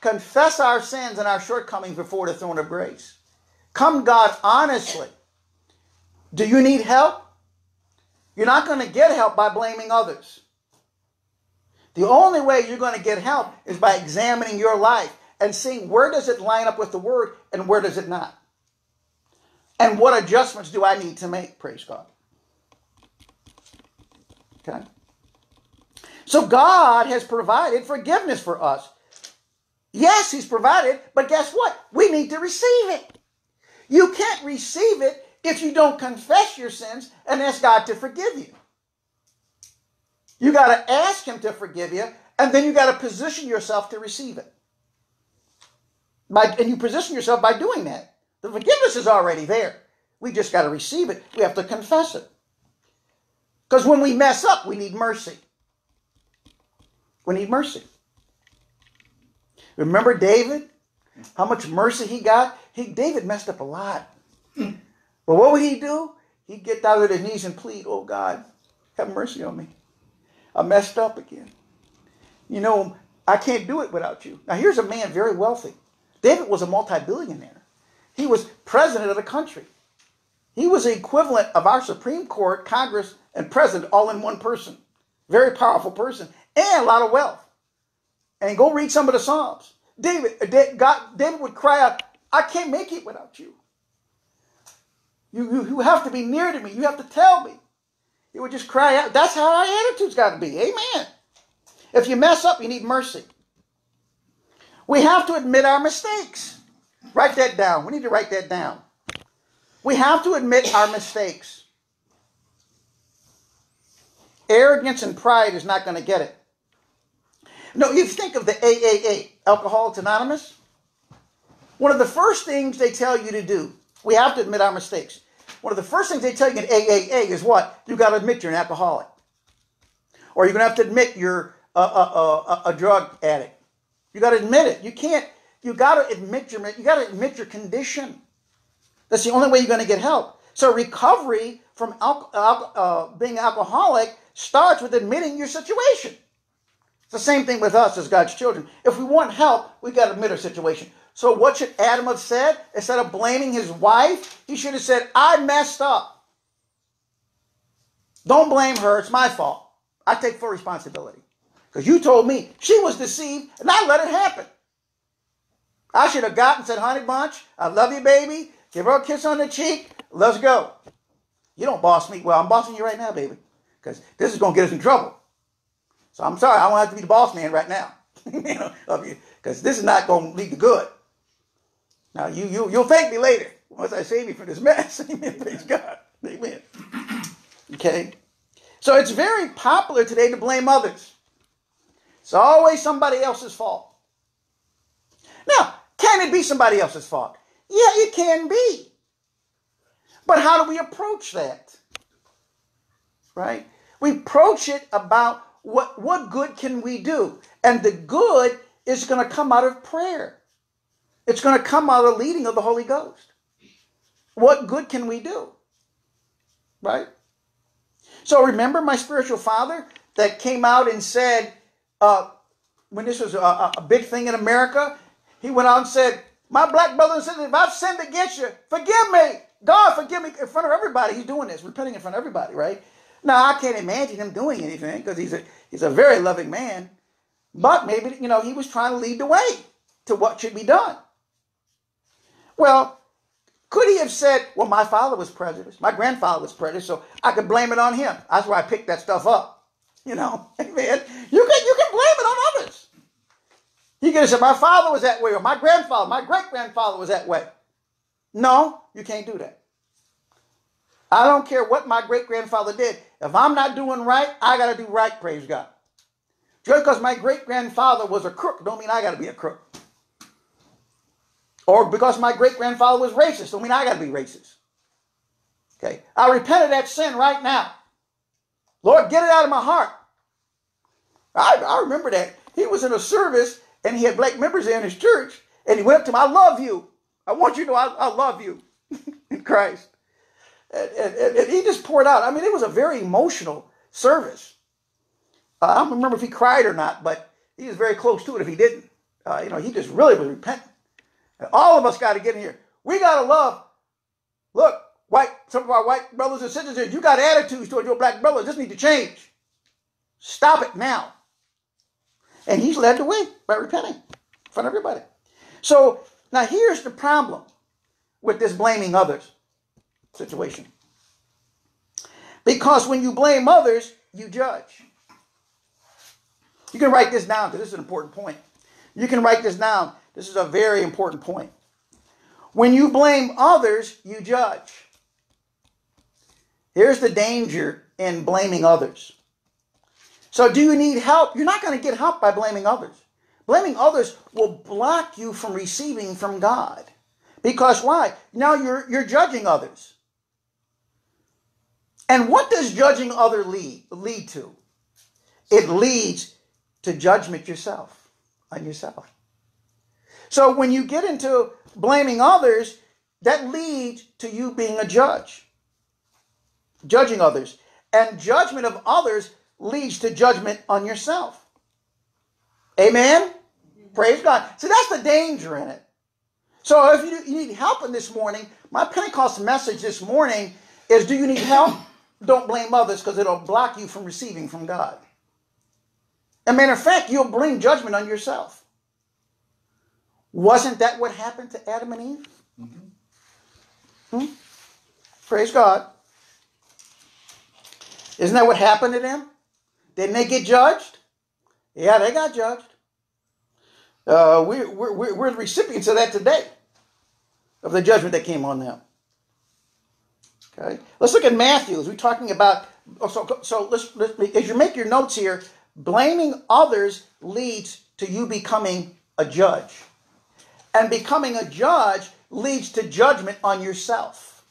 confess our sins and our shortcomings before the throne of grace, come God honestly. Do you need help? You're not going to get help by blaming others. The only way you're going to get help is by examining your life and seeing where does it line up with the word and where does it not. And what adjustments do I need to make? Praise God. Okay? So God has provided forgiveness for us. Yes, He's provided, but guess what? We need to receive it. You can't receive it if you don't confess your sins and ask God to forgive you. You got to ask Him to forgive you, and then you got to position yourself to receive it. By, and you position yourself by doing that. The forgiveness is already there. We just got to receive it. We have to confess it. Because when we mess up, we need mercy. We need mercy. Remember David? How much mercy he got? He David messed up a lot. But what would he do? He'd get down on his knees and plead, Oh God, have mercy on me. I messed up again. You know, I can't do it without you. Now, here's a man very wealthy. David was a multi billionaire, he was president of the country. He was the equivalent of our Supreme Court, Congress, and president all in one person. Very powerful person and a lot of wealth. And go read some of the Psalms. David, uh, God, David would cry out, I can't make it without you. You, you. you have to be near to me. You have to tell me. He would just cry out. That's how our attitude's got to be. Amen. If you mess up, you need mercy. We have to admit our mistakes. Write that down. We need to write that down. We have to admit our mistakes. Arrogance and pride is not going to get it. No, you think of the AAA, Alcoholics Anonymous. One of the first things they tell you to do, we have to admit our mistakes. One of the first things they tell you in AAA is what? You got to admit you're an alcoholic, or you're going to have to admit you're a, a, a, a drug addict. You got to admit it. You can't. You got to admit your. You got to admit your condition. That's the only way you're going to get help. So recovery from al- al- uh, being alcoholic starts with admitting your situation. It's the same thing with us as God's children. If we want help, we got to admit our situation. So what should Adam have said? Instead of blaming his wife, he should have said, I messed up. Don't blame her. It's my fault. I take full responsibility. Because you told me she was deceived and I let it happen. I should have gotten said, honey bunch, I love you, baby. Give her a kiss on the cheek. Let's go. You don't boss me. Well, I'm bossing you right now, baby. Because this is going to get us in trouble. So I'm sorry. I don't have to be the boss man right now. you know, of you. Because this is not going to lead to good. Now you you you'll thank me later once I save you from this mess. Amen. Praise God. Amen. Okay. So it's very popular today to blame others. It's always somebody else's fault. Now, can it be somebody else's fault? Yeah, it can be. But how do we approach that? Right? We approach it about what, what good can we do? And the good is going to come out of prayer. It's going to come out of the leading of the Holy Ghost. What good can we do? Right? So remember my spiritual father that came out and said, uh, when this was a, a, big thing in America, he went out and said, My black brother and sister, if I've sinned against you, forgive me. God, forgive me in front of everybody. He's doing this, repenting in front of everybody, right? Now I can't imagine him doing anything because he's a he's a very loving man. But maybe you know he was trying to lead the way to what should be done. Well, could he have said, "Well, my father was prejudiced, my grandfather was prejudiced, so I could blame it on him"? That's why I picked that stuff up. You know, man, You can you can blame it on others. He could have said, "My father was that way," or "My grandfather, my great grandfather was that way." No, you can't do that. I don't care what my great grandfather did. If I'm not doing right, I got to do right, praise God. Just because my great grandfather was a crook, don't mean I got to be a crook. Or because my great grandfather was racist, don't mean I got to be racist. Okay, I repent of that sin right now. Lord, get it out of my heart. I, I remember that. He was in a service and he had black members there in his church, and he went up to him, I love you. I want you to know I, I love you in Christ. And, and, and, he just poured out. I mean, it was a very emotional service. Uh, I don't remember if he cried or not, but he was very close to it if he didn't. Uh, you know, he just really was repentant. And all of us got to get in here. We got to love. Look, white, some of our white brothers and sisters here, you got attitudes toward your black brothers. This need to change. Stop it now. And he's led the way by repenting in front of everybody. So now here's the problem with this blaming others situation. Because when you blame others, you judge. You can write this down because this is an important point. You can write this down. This is a very important point. When you blame others, you judge. Here's the danger in blaming others. So, do you need help? You're not going to get help by blaming others. Blaming others will block you from receiving from God. Because why? Now you're, you're judging others. And what does judging other lead, lead to? It leads to judgment yourself on yourself. So when you get into blaming others, that leads to you being a judge, judging others. And judgment of others leads to judgment on yourself. Amen? Praise God. So that's the danger in it. So if you, you need help in this morning, my Pentecost message this morning is do you need help? Don't blame others because it'll block you from receiving from God. As a matter of fact, you'll bring judgment on yourself. Wasn't that what happened to Adam and Eve? Mm-hmm. Hmm? Praise God. Isn't that what happened to them? Didn't they get judged? Yeah, they got judged. Uh, we, we're, we're, we're the recipients of that today, of the judgment that came on them. Okay, let's look at Matthew. As we're talking about, oh, so, so let's, let's, as you make your notes here, blaming others leads to you becoming a judge. And becoming a judge leads to judgment on yourself.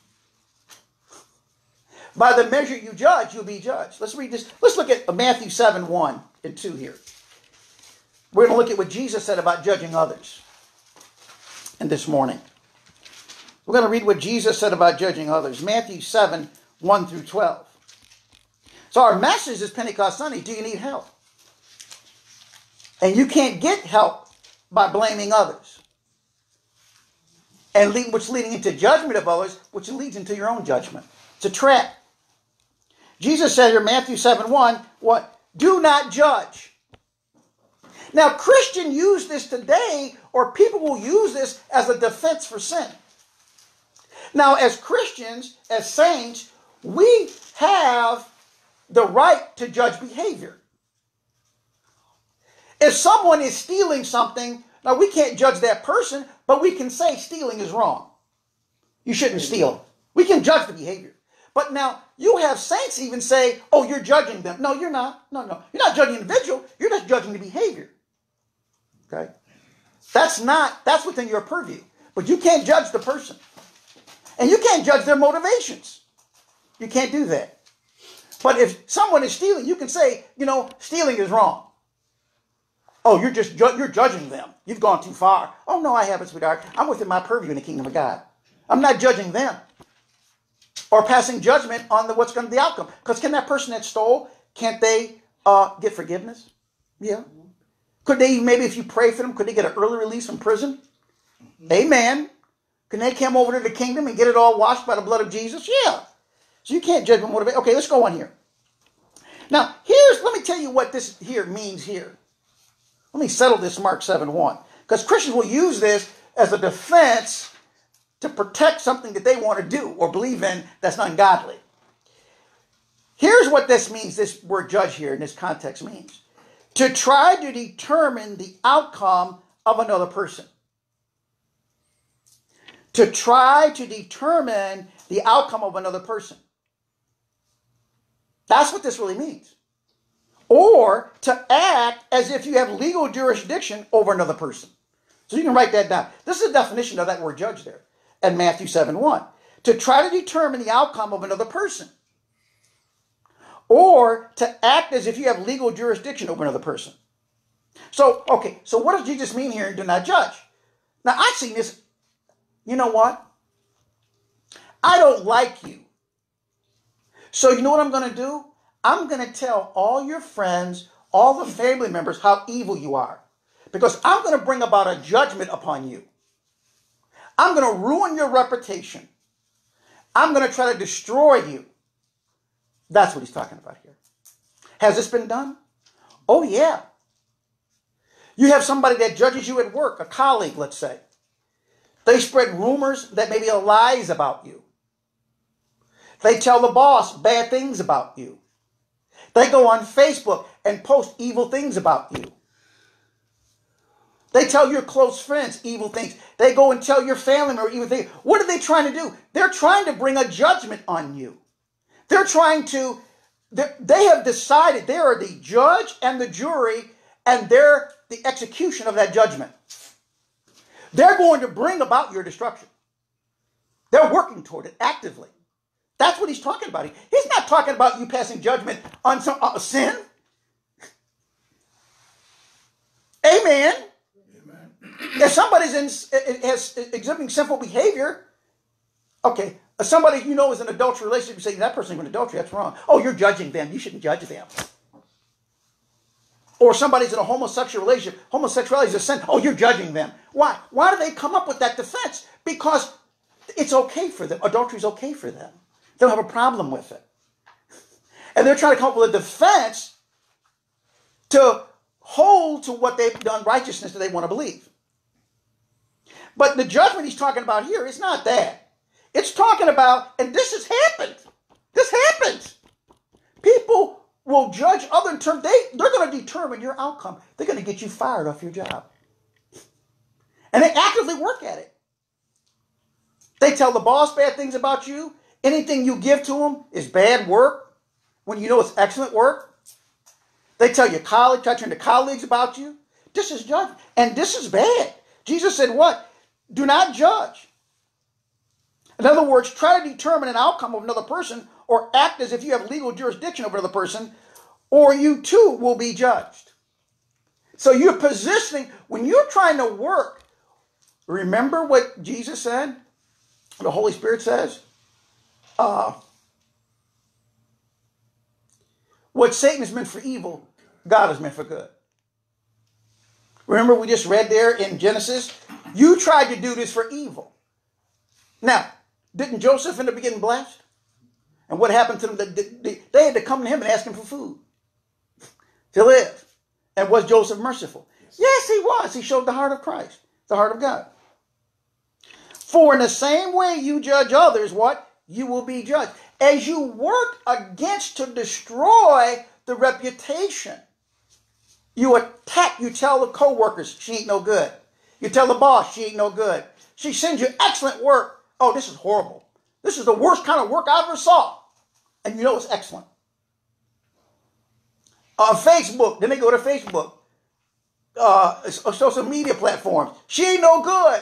By the measure you judge, you'll be judged. Let's read this. Let's look at Matthew 7 1 and 2 here. We're going to look at what Jesus said about judging others. And this morning. We're going to read what Jesus said about judging others. Matthew 7 1 through 12. So, our message is Pentecost Sunday. Do you need help? And you can't get help by blaming others. And lead, which leading into judgment of others, which leads into your own judgment. It's a trap. Jesus said here, Matthew 7 1, what? Do not judge. Now, Christians use this today, or people will use this as a defense for sin. Now, as Christians, as saints, we have the right to judge behavior. If someone is stealing something, now we can't judge that person, but we can say stealing is wrong. You shouldn't steal. We can judge the behavior. But now you have saints even say, oh, you're judging them. No, you're not. No, no. You're not judging the individual, you're just judging the behavior. Okay? That's not, that's within your purview. But you can't judge the person. And you can't judge their motivations. You can't do that. But if someone is stealing, you can say, you know, stealing is wrong. Oh, you're just ju- you're judging them. You've gone too far. Oh no, I haven't, sweetheart. I'm within my purview in the kingdom of God. I'm not judging them or passing judgment on the what's going to be the outcome. Because can that person that stole can't they uh, get forgiveness? Yeah. Could they maybe if you pray for them, could they get an early release from prison? Amen. Can they come over to the kingdom and get it all washed by the blood of Jesus? Yeah. So you can't judge them motivate. Okay, let's go on here. Now, here's, let me tell you what this here means here. Let me settle this Mark 7 1. Because Christians will use this as a defense to protect something that they want to do or believe in that's ungodly. Here's what this means this word judge here in this context means to try to determine the outcome of another person. To try to determine the outcome of another person. That's what this really means. Or to act as if you have legal jurisdiction over another person. So you can write that down. This is a definition of that word judge there in Matthew 7 1. To try to determine the outcome of another person. Or to act as if you have legal jurisdiction over another person. So, okay, so what does Jesus mean here? Do not judge. Now, I've seen this. You know what? I don't like you. So, you know what I'm going to do? I'm going to tell all your friends, all the family members, how evil you are. Because I'm going to bring about a judgment upon you. I'm going to ruin your reputation. I'm going to try to destroy you. That's what he's talking about here. Has this been done? Oh, yeah. You have somebody that judges you at work, a colleague, let's say. They spread rumors that maybe are lies about you. They tell the boss bad things about you. They go on Facebook and post evil things about you. They tell your close friends evil things. They go and tell your family member evil things. What are they trying to do? They're trying to bring a judgment on you. They're trying to, they have decided they are the judge and the jury, and they're the execution of that judgment. They're going to bring about your destruction. They're working toward it actively. That's what he's talking about. He's not talking about you passing judgment on some uh, sin. Amen. Amen. If somebody's in, has exhibiting sinful behavior, okay, somebody you know is in an adultery relationship, you say that person's in adultery, that's wrong. Oh, you're judging them. You shouldn't judge them. Or somebody's in a homosexual relationship. Homosexuality is a sin. Oh, you're judging them. Why? Why do they come up with that defense? Because it's okay for them. Adultery is okay for them. They don't have a problem with it. And they're trying to come up with a defense to hold to what they've done righteousness that they want to believe. But the judgment he's talking about here is not that. It's talking about, and this has happened. This happens. People will judge other terms, they, they're going to determine your outcome. They're going to get you fired off your job. And they actively work at it. They tell the boss bad things about you. Anything you give to them is bad work when you know it's excellent work. They tell your colleague, touching the colleagues about you. This is judgment. And this is bad. Jesus said, What? Do not judge. In other words, try to determine an outcome of another person or act as if you have legal jurisdiction over another person, or you too will be judged. So you're positioning, when you're trying to work, remember what Jesus said? The Holy Spirit says? uh, what Satan is meant for evil, God is meant for good. Remember, we just read there in Genesis, you tried to do this for evil. Now, didn't Joseph end up getting blessed? And what happened to them? They had to come to him and ask him for food to live. And was Joseph merciful? Yes, he was. He showed the heart of Christ, the heart of God. For in the same way you judge others, what? you will be judged. As you work against to destroy the reputation, you attack, you tell the co-workers she ain't no good. You tell the boss she ain't no good. She sends you excellent work. Oh, this is horrible. This is the worst kind of work I ever saw. And you know it's excellent. On Facebook, then they go to Facebook, uh, social media platforms. She ain't no good.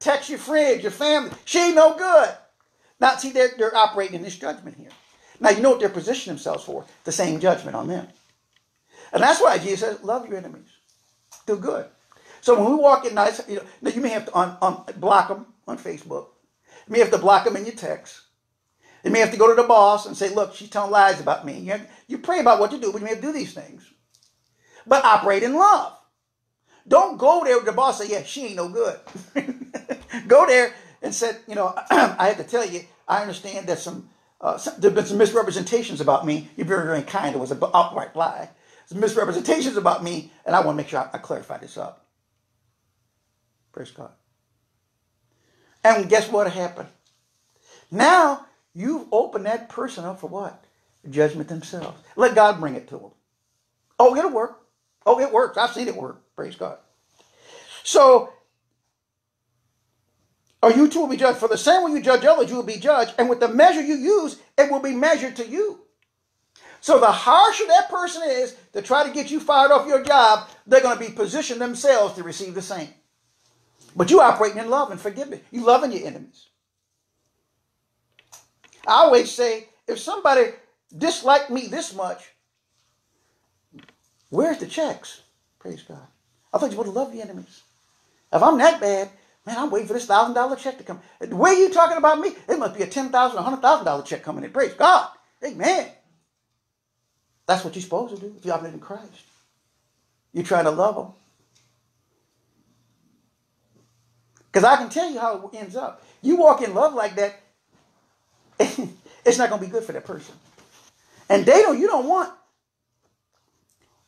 Text your friends, your family. She ain't no good. Now, see, they're, they're operating in this judgment here. Now, you know what they're positioning themselves for? The same judgment on them. And that's why Jesus says, love your enemies. Do good. So when we walk in nice, you know, you may have to un, un, block them on Facebook. You may have to block them in your text. You may have to go to the boss and say, look, she's telling lies about me. You, have, you pray about what to do, but you may have to do these things. But operate in love. Don't go there with the boss and say, yeah, she ain't no good. go there and said, you know, I had to tell you, I understand that some uh, some- there have been some misrepresentations about me. You're very, very kind. It was an outright lie. Some misrepresentations about me, and I want to make sure I, I clarify this up. Praise God. And guess what happened? Now you've opened that person up for what? Judgment themselves. Let God bring it to them. Oh, it'll work. Oh, it works. I've seen it work. Praise God. So, or you too will be judged. For the same way you judge others, you will be judged. And with the measure you use, it will be measured to you. So the harsher that person is to try to get you fired off your job, they're going to be positioned themselves to receive the same. But you operating in love and forgiveness. You loving your enemies. I always say, if somebody disliked me this much, where's the checks? Praise God. I thought you would love your enemies. If I'm that bad, man, I'm waiting for this thousand dollar check to come. The way you talking about me, it must be a ten thousand, a hundred thousand dollar check coming in. Praise God. Amen. That's what you're supposed to do if you operate in Christ. You're trying to love them. Because I can tell you how it ends up. You walk in love like that, it's not going to be good for that person. And they don't, you don't want.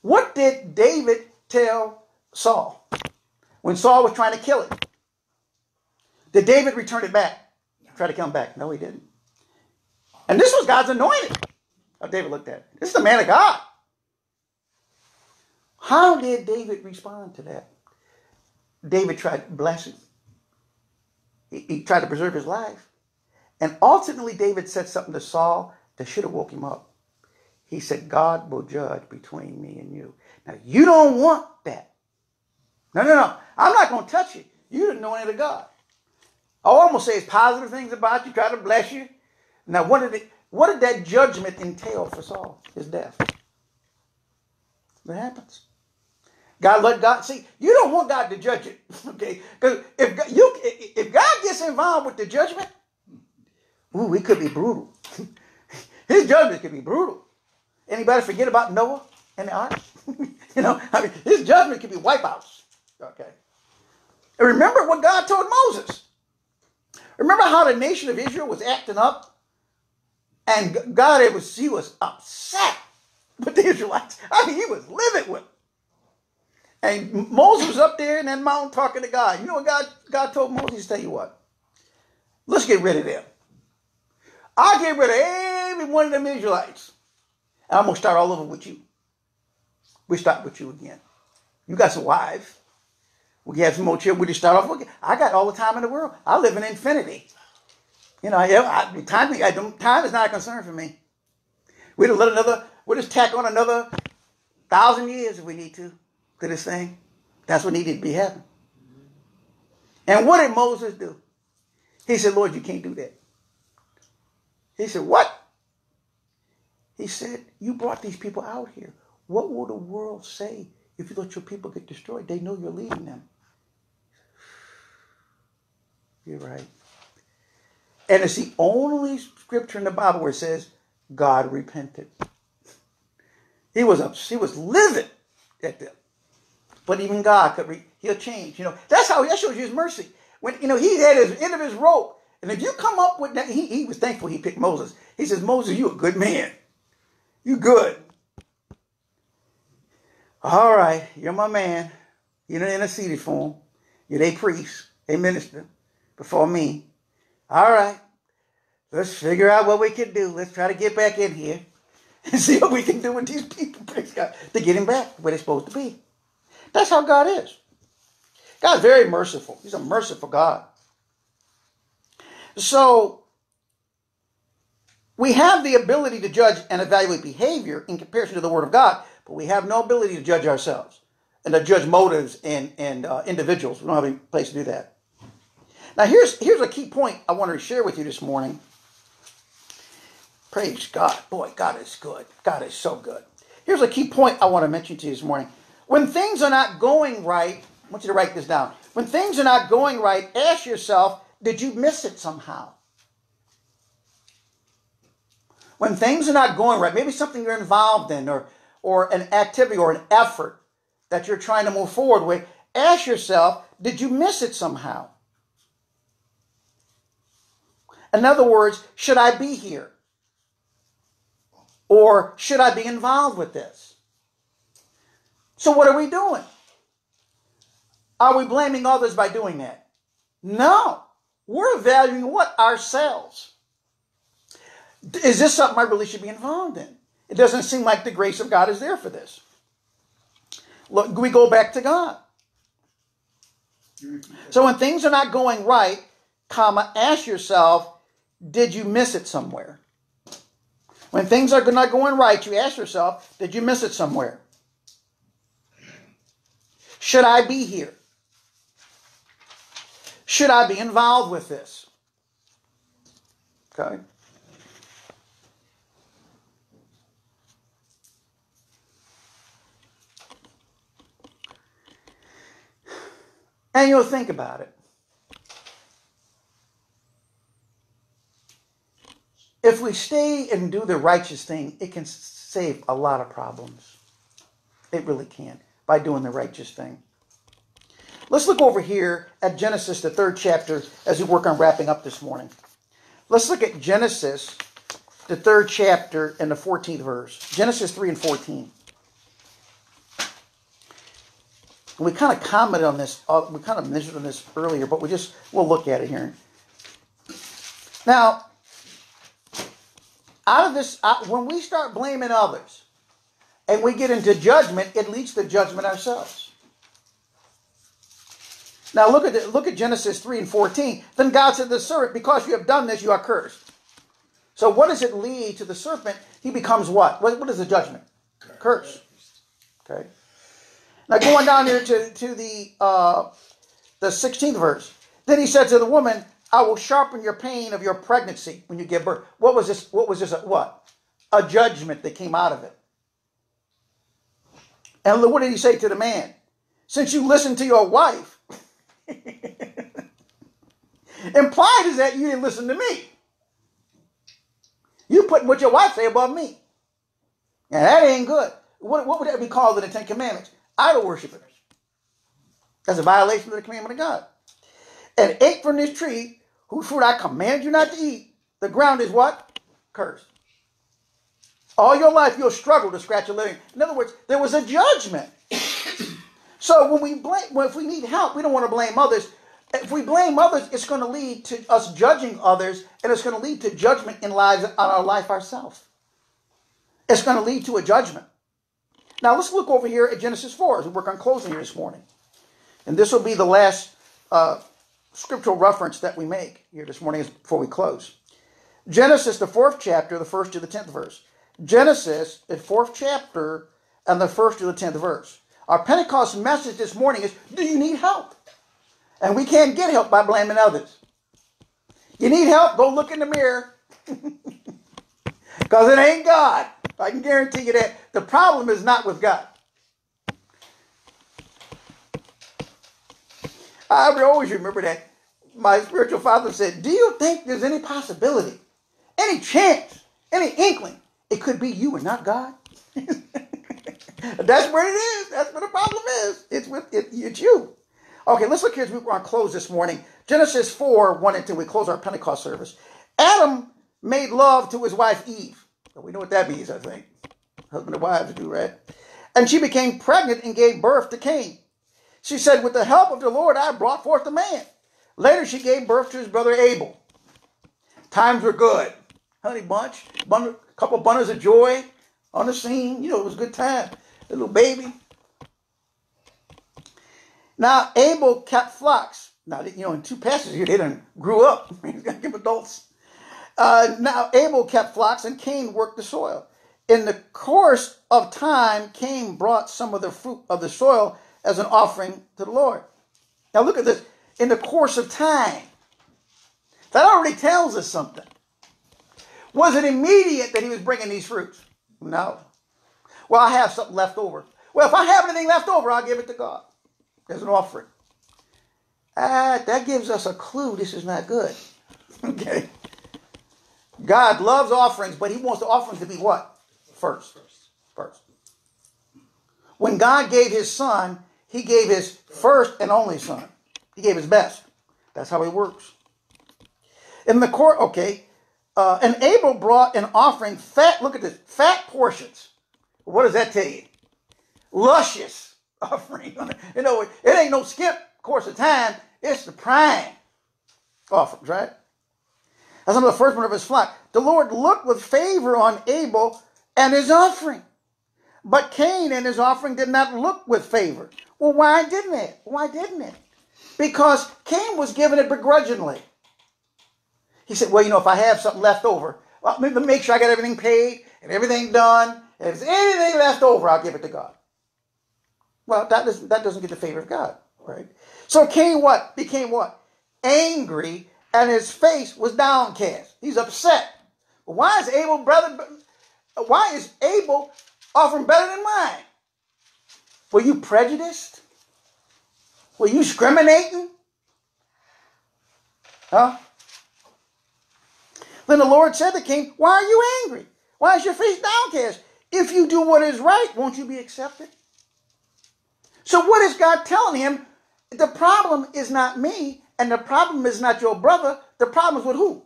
What did David tell Saul when Saul was trying to kill him? Did David return it back? Try to come back? No, he didn't. And this was God's anointed. How David looked at it. This is the man of God. How did David respond to that? David tried to bless him. He, he tried to preserve his life. And ultimately, David said something to Saul that should have woke him up. He said, God will judge between me and you. Now, you don't want that. No, no, no. I'm not going to touch you. You didn't know any of God. Going to say positive things about you, try to bless you. Now, what did, it, what did that judgment entail for Saul? His death. What happens? God let God see. You don't want God to judge it, okay? Because if you if God gets involved with the judgment, ooh, it could be brutal. His judgment could be brutal. Anybody forget about Noah and the ark? you know, I mean, his judgment could be wipeouts. Okay. And remember what God told Moses. Remember how the nation of Israel was acting up, and God it was he was upset with the Israelites. I mean, he was livid with them. And Moses was up there in that mountain talking to God. You know what God, God told Moses? Tell you what. Let's get rid of them. I'll get rid of every one of them Israelites. And I'm going to start all over with you. We start with you again. You got some wives. We have some more children. We just start off with. I got all the time in the world. I live in infinity. You know, I, I, time, I, time is not a concern for me. We'll let another. We'll just tack on another thousand years if we need to to this thing. That's what needed to be happening. And what did Moses do? He said, Lord, you can't do that. He said, What? He said, You brought these people out here. What will the world say if you let your people get destroyed? They know you're leading them. You're right. And it's the only scripture in the Bible where it says God repented. He was up, he was livid at them. But even God could re- he'll change. You know, that's how that shows you his mercy. When you know he had his end of his rope. And if you come up with that, he, he was thankful he picked Moses. He says, Moses, you a good man. You good. All right, you're my man. You're done interceded for him. You're a priest, a minister before me. All right. Let's figure out what we can do. Let's try to get back in here and see what we can do with these people, praise God, to get him back where they're supposed to be. That's how God is. God's very merciful. He's a merciful God. So we have the ability to judge and evaluate behavior in comparison to the Word of God, but we have no ability to judge ourselves and to judge motives and, and uh, individuals. We don't have any place to do that. Now, here's, here's a key point I want to share with you this morning. Praise God. Boy, God is good. God is so good. Here's a key point I want to mention to you this morning. When things are not going right, I want you to write this down. When things are not going right, ask yourself, did you miss it somehow? When things are not going right, maybe something you're involved in or, or an activity or an effort that you're trying to move forward with, ask yourself, did you miss it somehow? In other words, should I be here? Or should I be involved with this? So, what are we doing? Are we blaming others by doing that? No. We're evaluating what? Ourselves. Is this something I really should be involved in? It doesn't seem like the grace of God is there for this. Look, we go back to God. So when things are not going right, comma, ask yourself, did you miss it somewhere? When things are not going right, you ask yourself, did you miss it somewhere? Should I be here? Should I be involved with this? Okay. And you'll think about it. If we stay and do the righteous thing, it can save a lot of problems. It really can by doing the righteous thing. Let's look over here at Genesis, the third chapter, as we work on wrapping up this morning. Let's look at Genesis, the third chapter, and the 14th verse. Genesis 3 and 14. we kind of commented on this, uh, we kind of mentioned on this earlier, but we just, we'll look at it here. Now, out of this, uh, when we start blaming others and we get into judgment, it leads to judgment ourselves. Now look at the, look at Genesis 3 and 14. Then God said to the serpent, because you have done this, you are cursed. So what does it lead to the serpent? He becomes what? What, what is the judgment? Curse. Okay. Now going down here to, to the uh, the 16th verse. Then he said to the woman, I will sharpen your pain of your pregnancy when you give birth. What was this? What was this? A, what? A judgment that came out of it. And what did he say to the man? Since you listened to your wife, implied is that you didn't listen to me. You putting what your wife say above me. And that ain't good. What, what would that be called in the Ten Commandments? idol worshippers. That's a violation of the commandment of God. And ate from this tree, whose fruit I command you not to eat, the ground is what? Cursed. All your life you'll struggle to scratch a living. In other words, there was a judgment. So when we blame, well, if we need help, we don't want to blame others. If we blame others, it's going to lead to us judging others, and it's going to lead to judgment in lives on our life ourselves. It's going to lead to a judgment. Now let's look over here at Genesis 4 as we work on closing here this morning. And this will be the last uh, scriptural reference that we make here this morning before we close. Genesis, the fourth chapter, the first to the tenth verse. Genesis, the fourth chapter, and the first to the tenth verse. Our Pentecost message this morning is Do you need help? And we can't get help by blaming others. You need help? Go look in the mirror. Because it ain't God. I can guarantee you that the problem is not with God. I always remember that my spiritual father said, Do you think there's any possibility, any chance, any inkling it could be you and not God? That's where it is. That's where the problem is. It's with it, it's you. Okay, let's look here as we want to close this morning. Genesis 4, 1 and 2. We close our Pentecost service. Adam made love to his wife Eve. We know what that means, I think. Husband and wives do, right? And she became pregnant and gave birth to Cain. She said, With the help of the Lord, I brought forth a man. Later, she gave birth to his brother Abel. Times were good. Honey bunch, bundle, couple bundles of joy on the scene. You know, it was a good time. Little baby. Now, Abel kept flocks. Now, you know, in two passages here, they done grew up. Got to give adults. Uh, now Abel kept flocks and Cain worked the soil. In the course of time, Cain brought some of the fruit of the soil as an offering to the Lord. Now look at this. In the course of time, that already tells us something. Was it immediate that he was bringing these fruits? No. Well, I have something left over. Well, if I have anything left over, I'll give it to God as an offering. Ah, that gives us a clue this is not good. okay. God loves offerings, but he wants the offerings to be what? First. First. When God gave his son, he gave his first and only son. He gave his best. That's how he works. In the court, okay, Uh, and Abel brought an offering fat, look at this, fat portions. What does that tell you? Luscious offering. you know, it ain't no skip course of time, it's the prime offerings, right? That's of the firstborn of his flock. The Lord looked with favor on Abel and his offering. But Cain and his offering did not look with favor. Well, why didn't it? Why didn't it? Because Cain was giving it begrudgingly. He said, Well, you know, if I have something left over, well, make sure I got everything paid and everything done. If there's anything left over, I'll give it to God. Well, that doesn't, that doesn't get the favor of God, right? So Cain what? Became what? Angry, and his face was downcast. He's upset. Why is Abel brother? Why is Abel offering better than mine? Were you prejudiced? Were you discriminating? Huh? Then the Lord said to Cain, Why are you angry? Why is your face downcast? If you do what is right, won't you be accepted? So, what is God telling him? The problem is not me, and the problem is not your brother. The problem is with who?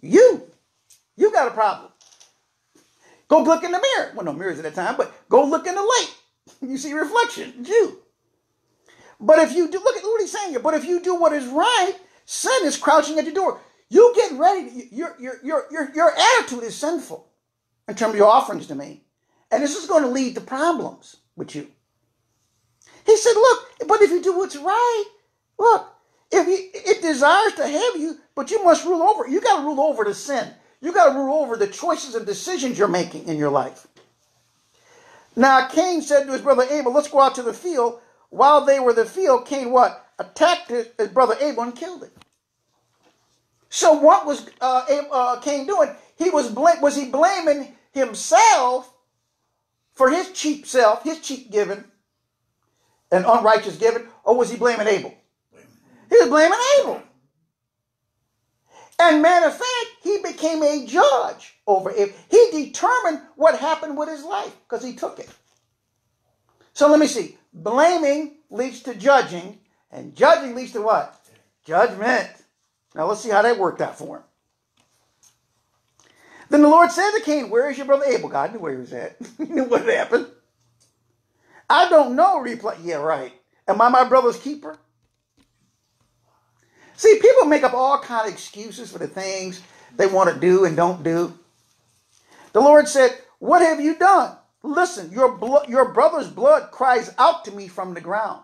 You. You got a problem. Go look in the mirror. Well, no mirrors at that time, but go look in the light. You see reflection. It's you. But if you do, look at what he's saying here. But if you do what is right, sin is crouching at your door. You get ready. To, your, your, your, your, your attitude is sinful in terms of your offerings to me. And this is going to lead to problems with you. He said, Look, but if you do what's right, look, if it desires to have you, but you must rule over. You got to rule over the sin. You got to rule over the choices and decisions you're making in your life. Now Cain said to his brother Abel, "Let's go out to the field." While they were in the field, Cain what attacked his, brother Abel and killed him. So what was uh, uh, Cain doing? He was bl- was he blaming himself for his cheap self, his cheap giving, and unrighteous giving, or was he blaming Abel? He was blaming Abel. And matter of fact, he became a judge over it. He determined what happened with his life because he took it. So let me see. Blaming leads to judging, and judging leads to what? Judgment. Now let's see how that worked out for him. Then the Lord said to Cain, Where is your brother Abel? God knew where he was at. he knew what had happened. I don't know, reply. Yeah, right. Am I my brother's keeper? See, people make up all kind of excuses for the things they want to do and don't do. The Lord said, What have you done? Listen, your, blo- your brother's blood cries out to me from the ground.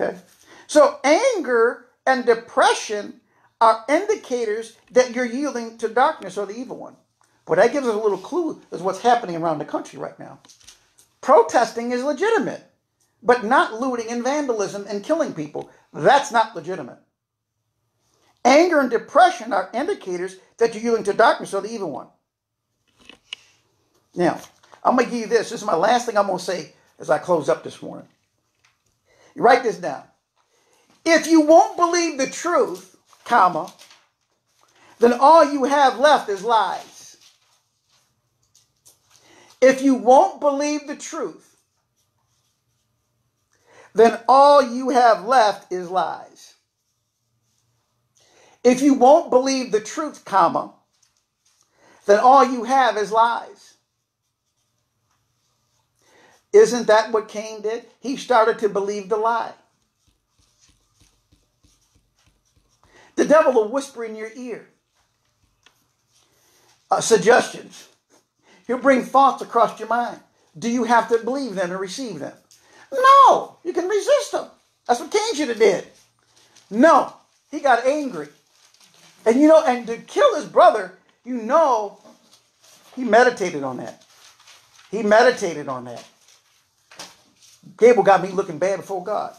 Okay? So, anger and depression are indicators that you're yielding to darkness or the evil one. But that gives us a little clue as what's happening around the country right now. Protesting is legitimate, but not looting and vandalism and killing people. That's not legitimate. Anger and depression are indicators that you're yielding to darkness or the evil one. Now, I'm going to give you this. This is my last thing I'm going to say as I close up this morning. You write this down. If you won't believe the truth, comma, then all you have left is lies. If you won't believe the truth, then all you have left is lies. If you won't believe the truth, comma, then all you have is lies. Isn't that what Cain did? He started to believe the lie. The devil will whisper in your ear uh, suggestions. He'll bring thoughts across your mind. Do you have to believe them and receive them? No, you can resist them. That's what Cain should have did. No, he got angry. And you know, and to kill his brother, you know, he meditated on that. He meditated on that. Abel got me looking bad before God.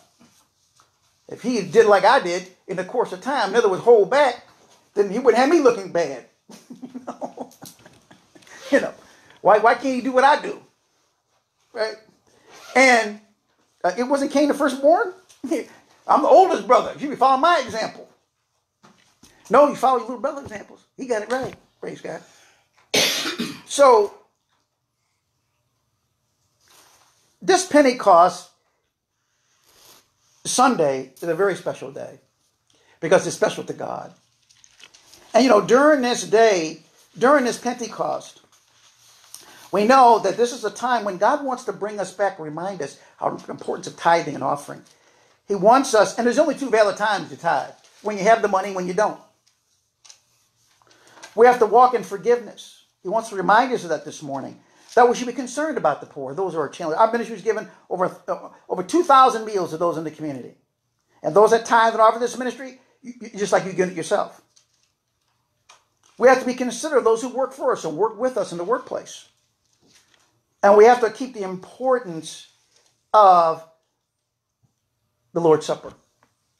If he did like I did in the course of time, in other words, hold back, then he wouldn't have me looking bad. you know, you know why, why can't he do what I do? Right? And uh, it wasn't Cain the firstborn. I'm the oldest brother. You should be following my example. No, you follow your little brother's examples. He got it right. Praise God. so, this Pentecost Sunday is a very special day because it's special to God. And you know, during this day, during this Pentecost, we know that this is a time when God wants to bring us back, remind us how the importance of tithing and offering. He wants us, and there's only two valid times to tithe when you have the money, when you don't. We have to walk in forgiveness. He wants to remind us of that this morning. That we should be concerned about the poor, those are challenged. Our ministry has given over, uh, over 2,000 meals to those in the community. And those that tithe and offer this ministry, just like you get it yourself. We have to be considerate of those who work for us and work with us in the workplace. And we have to keep the importance of the Lord's Supper,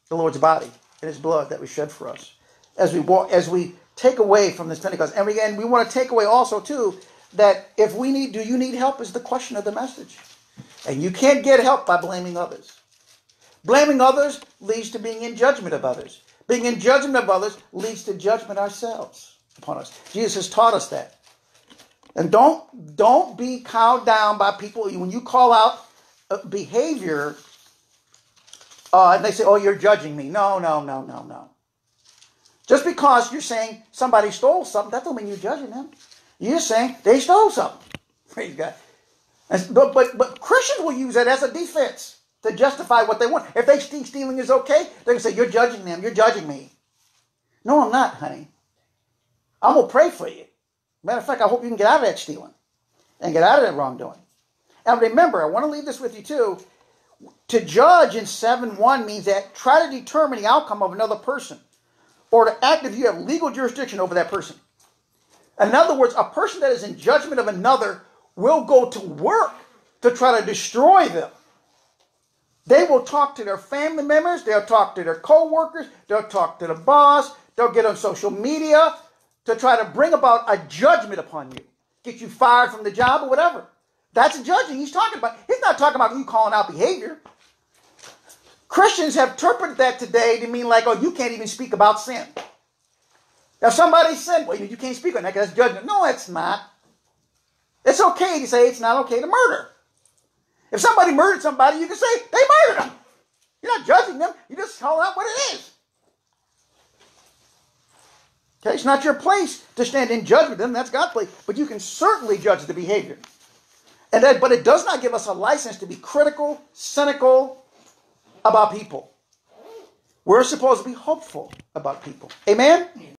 the Lord's body and his blood that was shed for us. As we walk, as we take away from this Pentecost. And again, we want to take away also too that if we need, do you need help is the question of the message. And you can't get help by blaming others. Blaming others leads to being in judgment of others. Being in judgment of others leads to judgment ourselves upon us. Jesus has taught us that. And don't don't be cowed down by people when you call out behavior uh, and they say, "Oh, you're judging me." No, no, no, no, no. Just because you're saying somebody stole something, that don't mean you're judging them. You're saying they stole something. Praise God. But, but, but Christians will use that as a defense to justify what they want. If they think stealing is okay, they can say, You're judging them. You're judging me. No, I'm not, honey. I'm going to pray for you. Matter of fact, I hope you can get out of that stealing and get out of that wrongdoing. And remember, I want to leave this with you too. To judge in 7 1 means that try to determine the outcome of another person or to act if you have legal jurisdiction over that person. In other words, a person that is in judgment of another will go to work to try to destroy them. They will talk to their family members, they'll talk to their co-workers, they'll talk to the boss, they'll get on social media to try to bring about a judgment upon you, get you fired from the job or whatever. That's judging he's talking about. He's not talking about you calling out behavior. Christians have interpreted that today to mean like, oh, you can't even speak about sin. Now somebody said, well, you can't speak on that because that's judgment. No, it's not. It's okay to say it's not okay to murder. If somebody murdered somebody, you can say they murdered them. You're not judging them. You're just calling out what it is. Okay, it's not your place to stand in judgment of them. That's God's place. But you can certainly judge the behavior. And that, but it does not give us a license to be critical, cynical about people. We're supposed to be hopeful about people. Amen?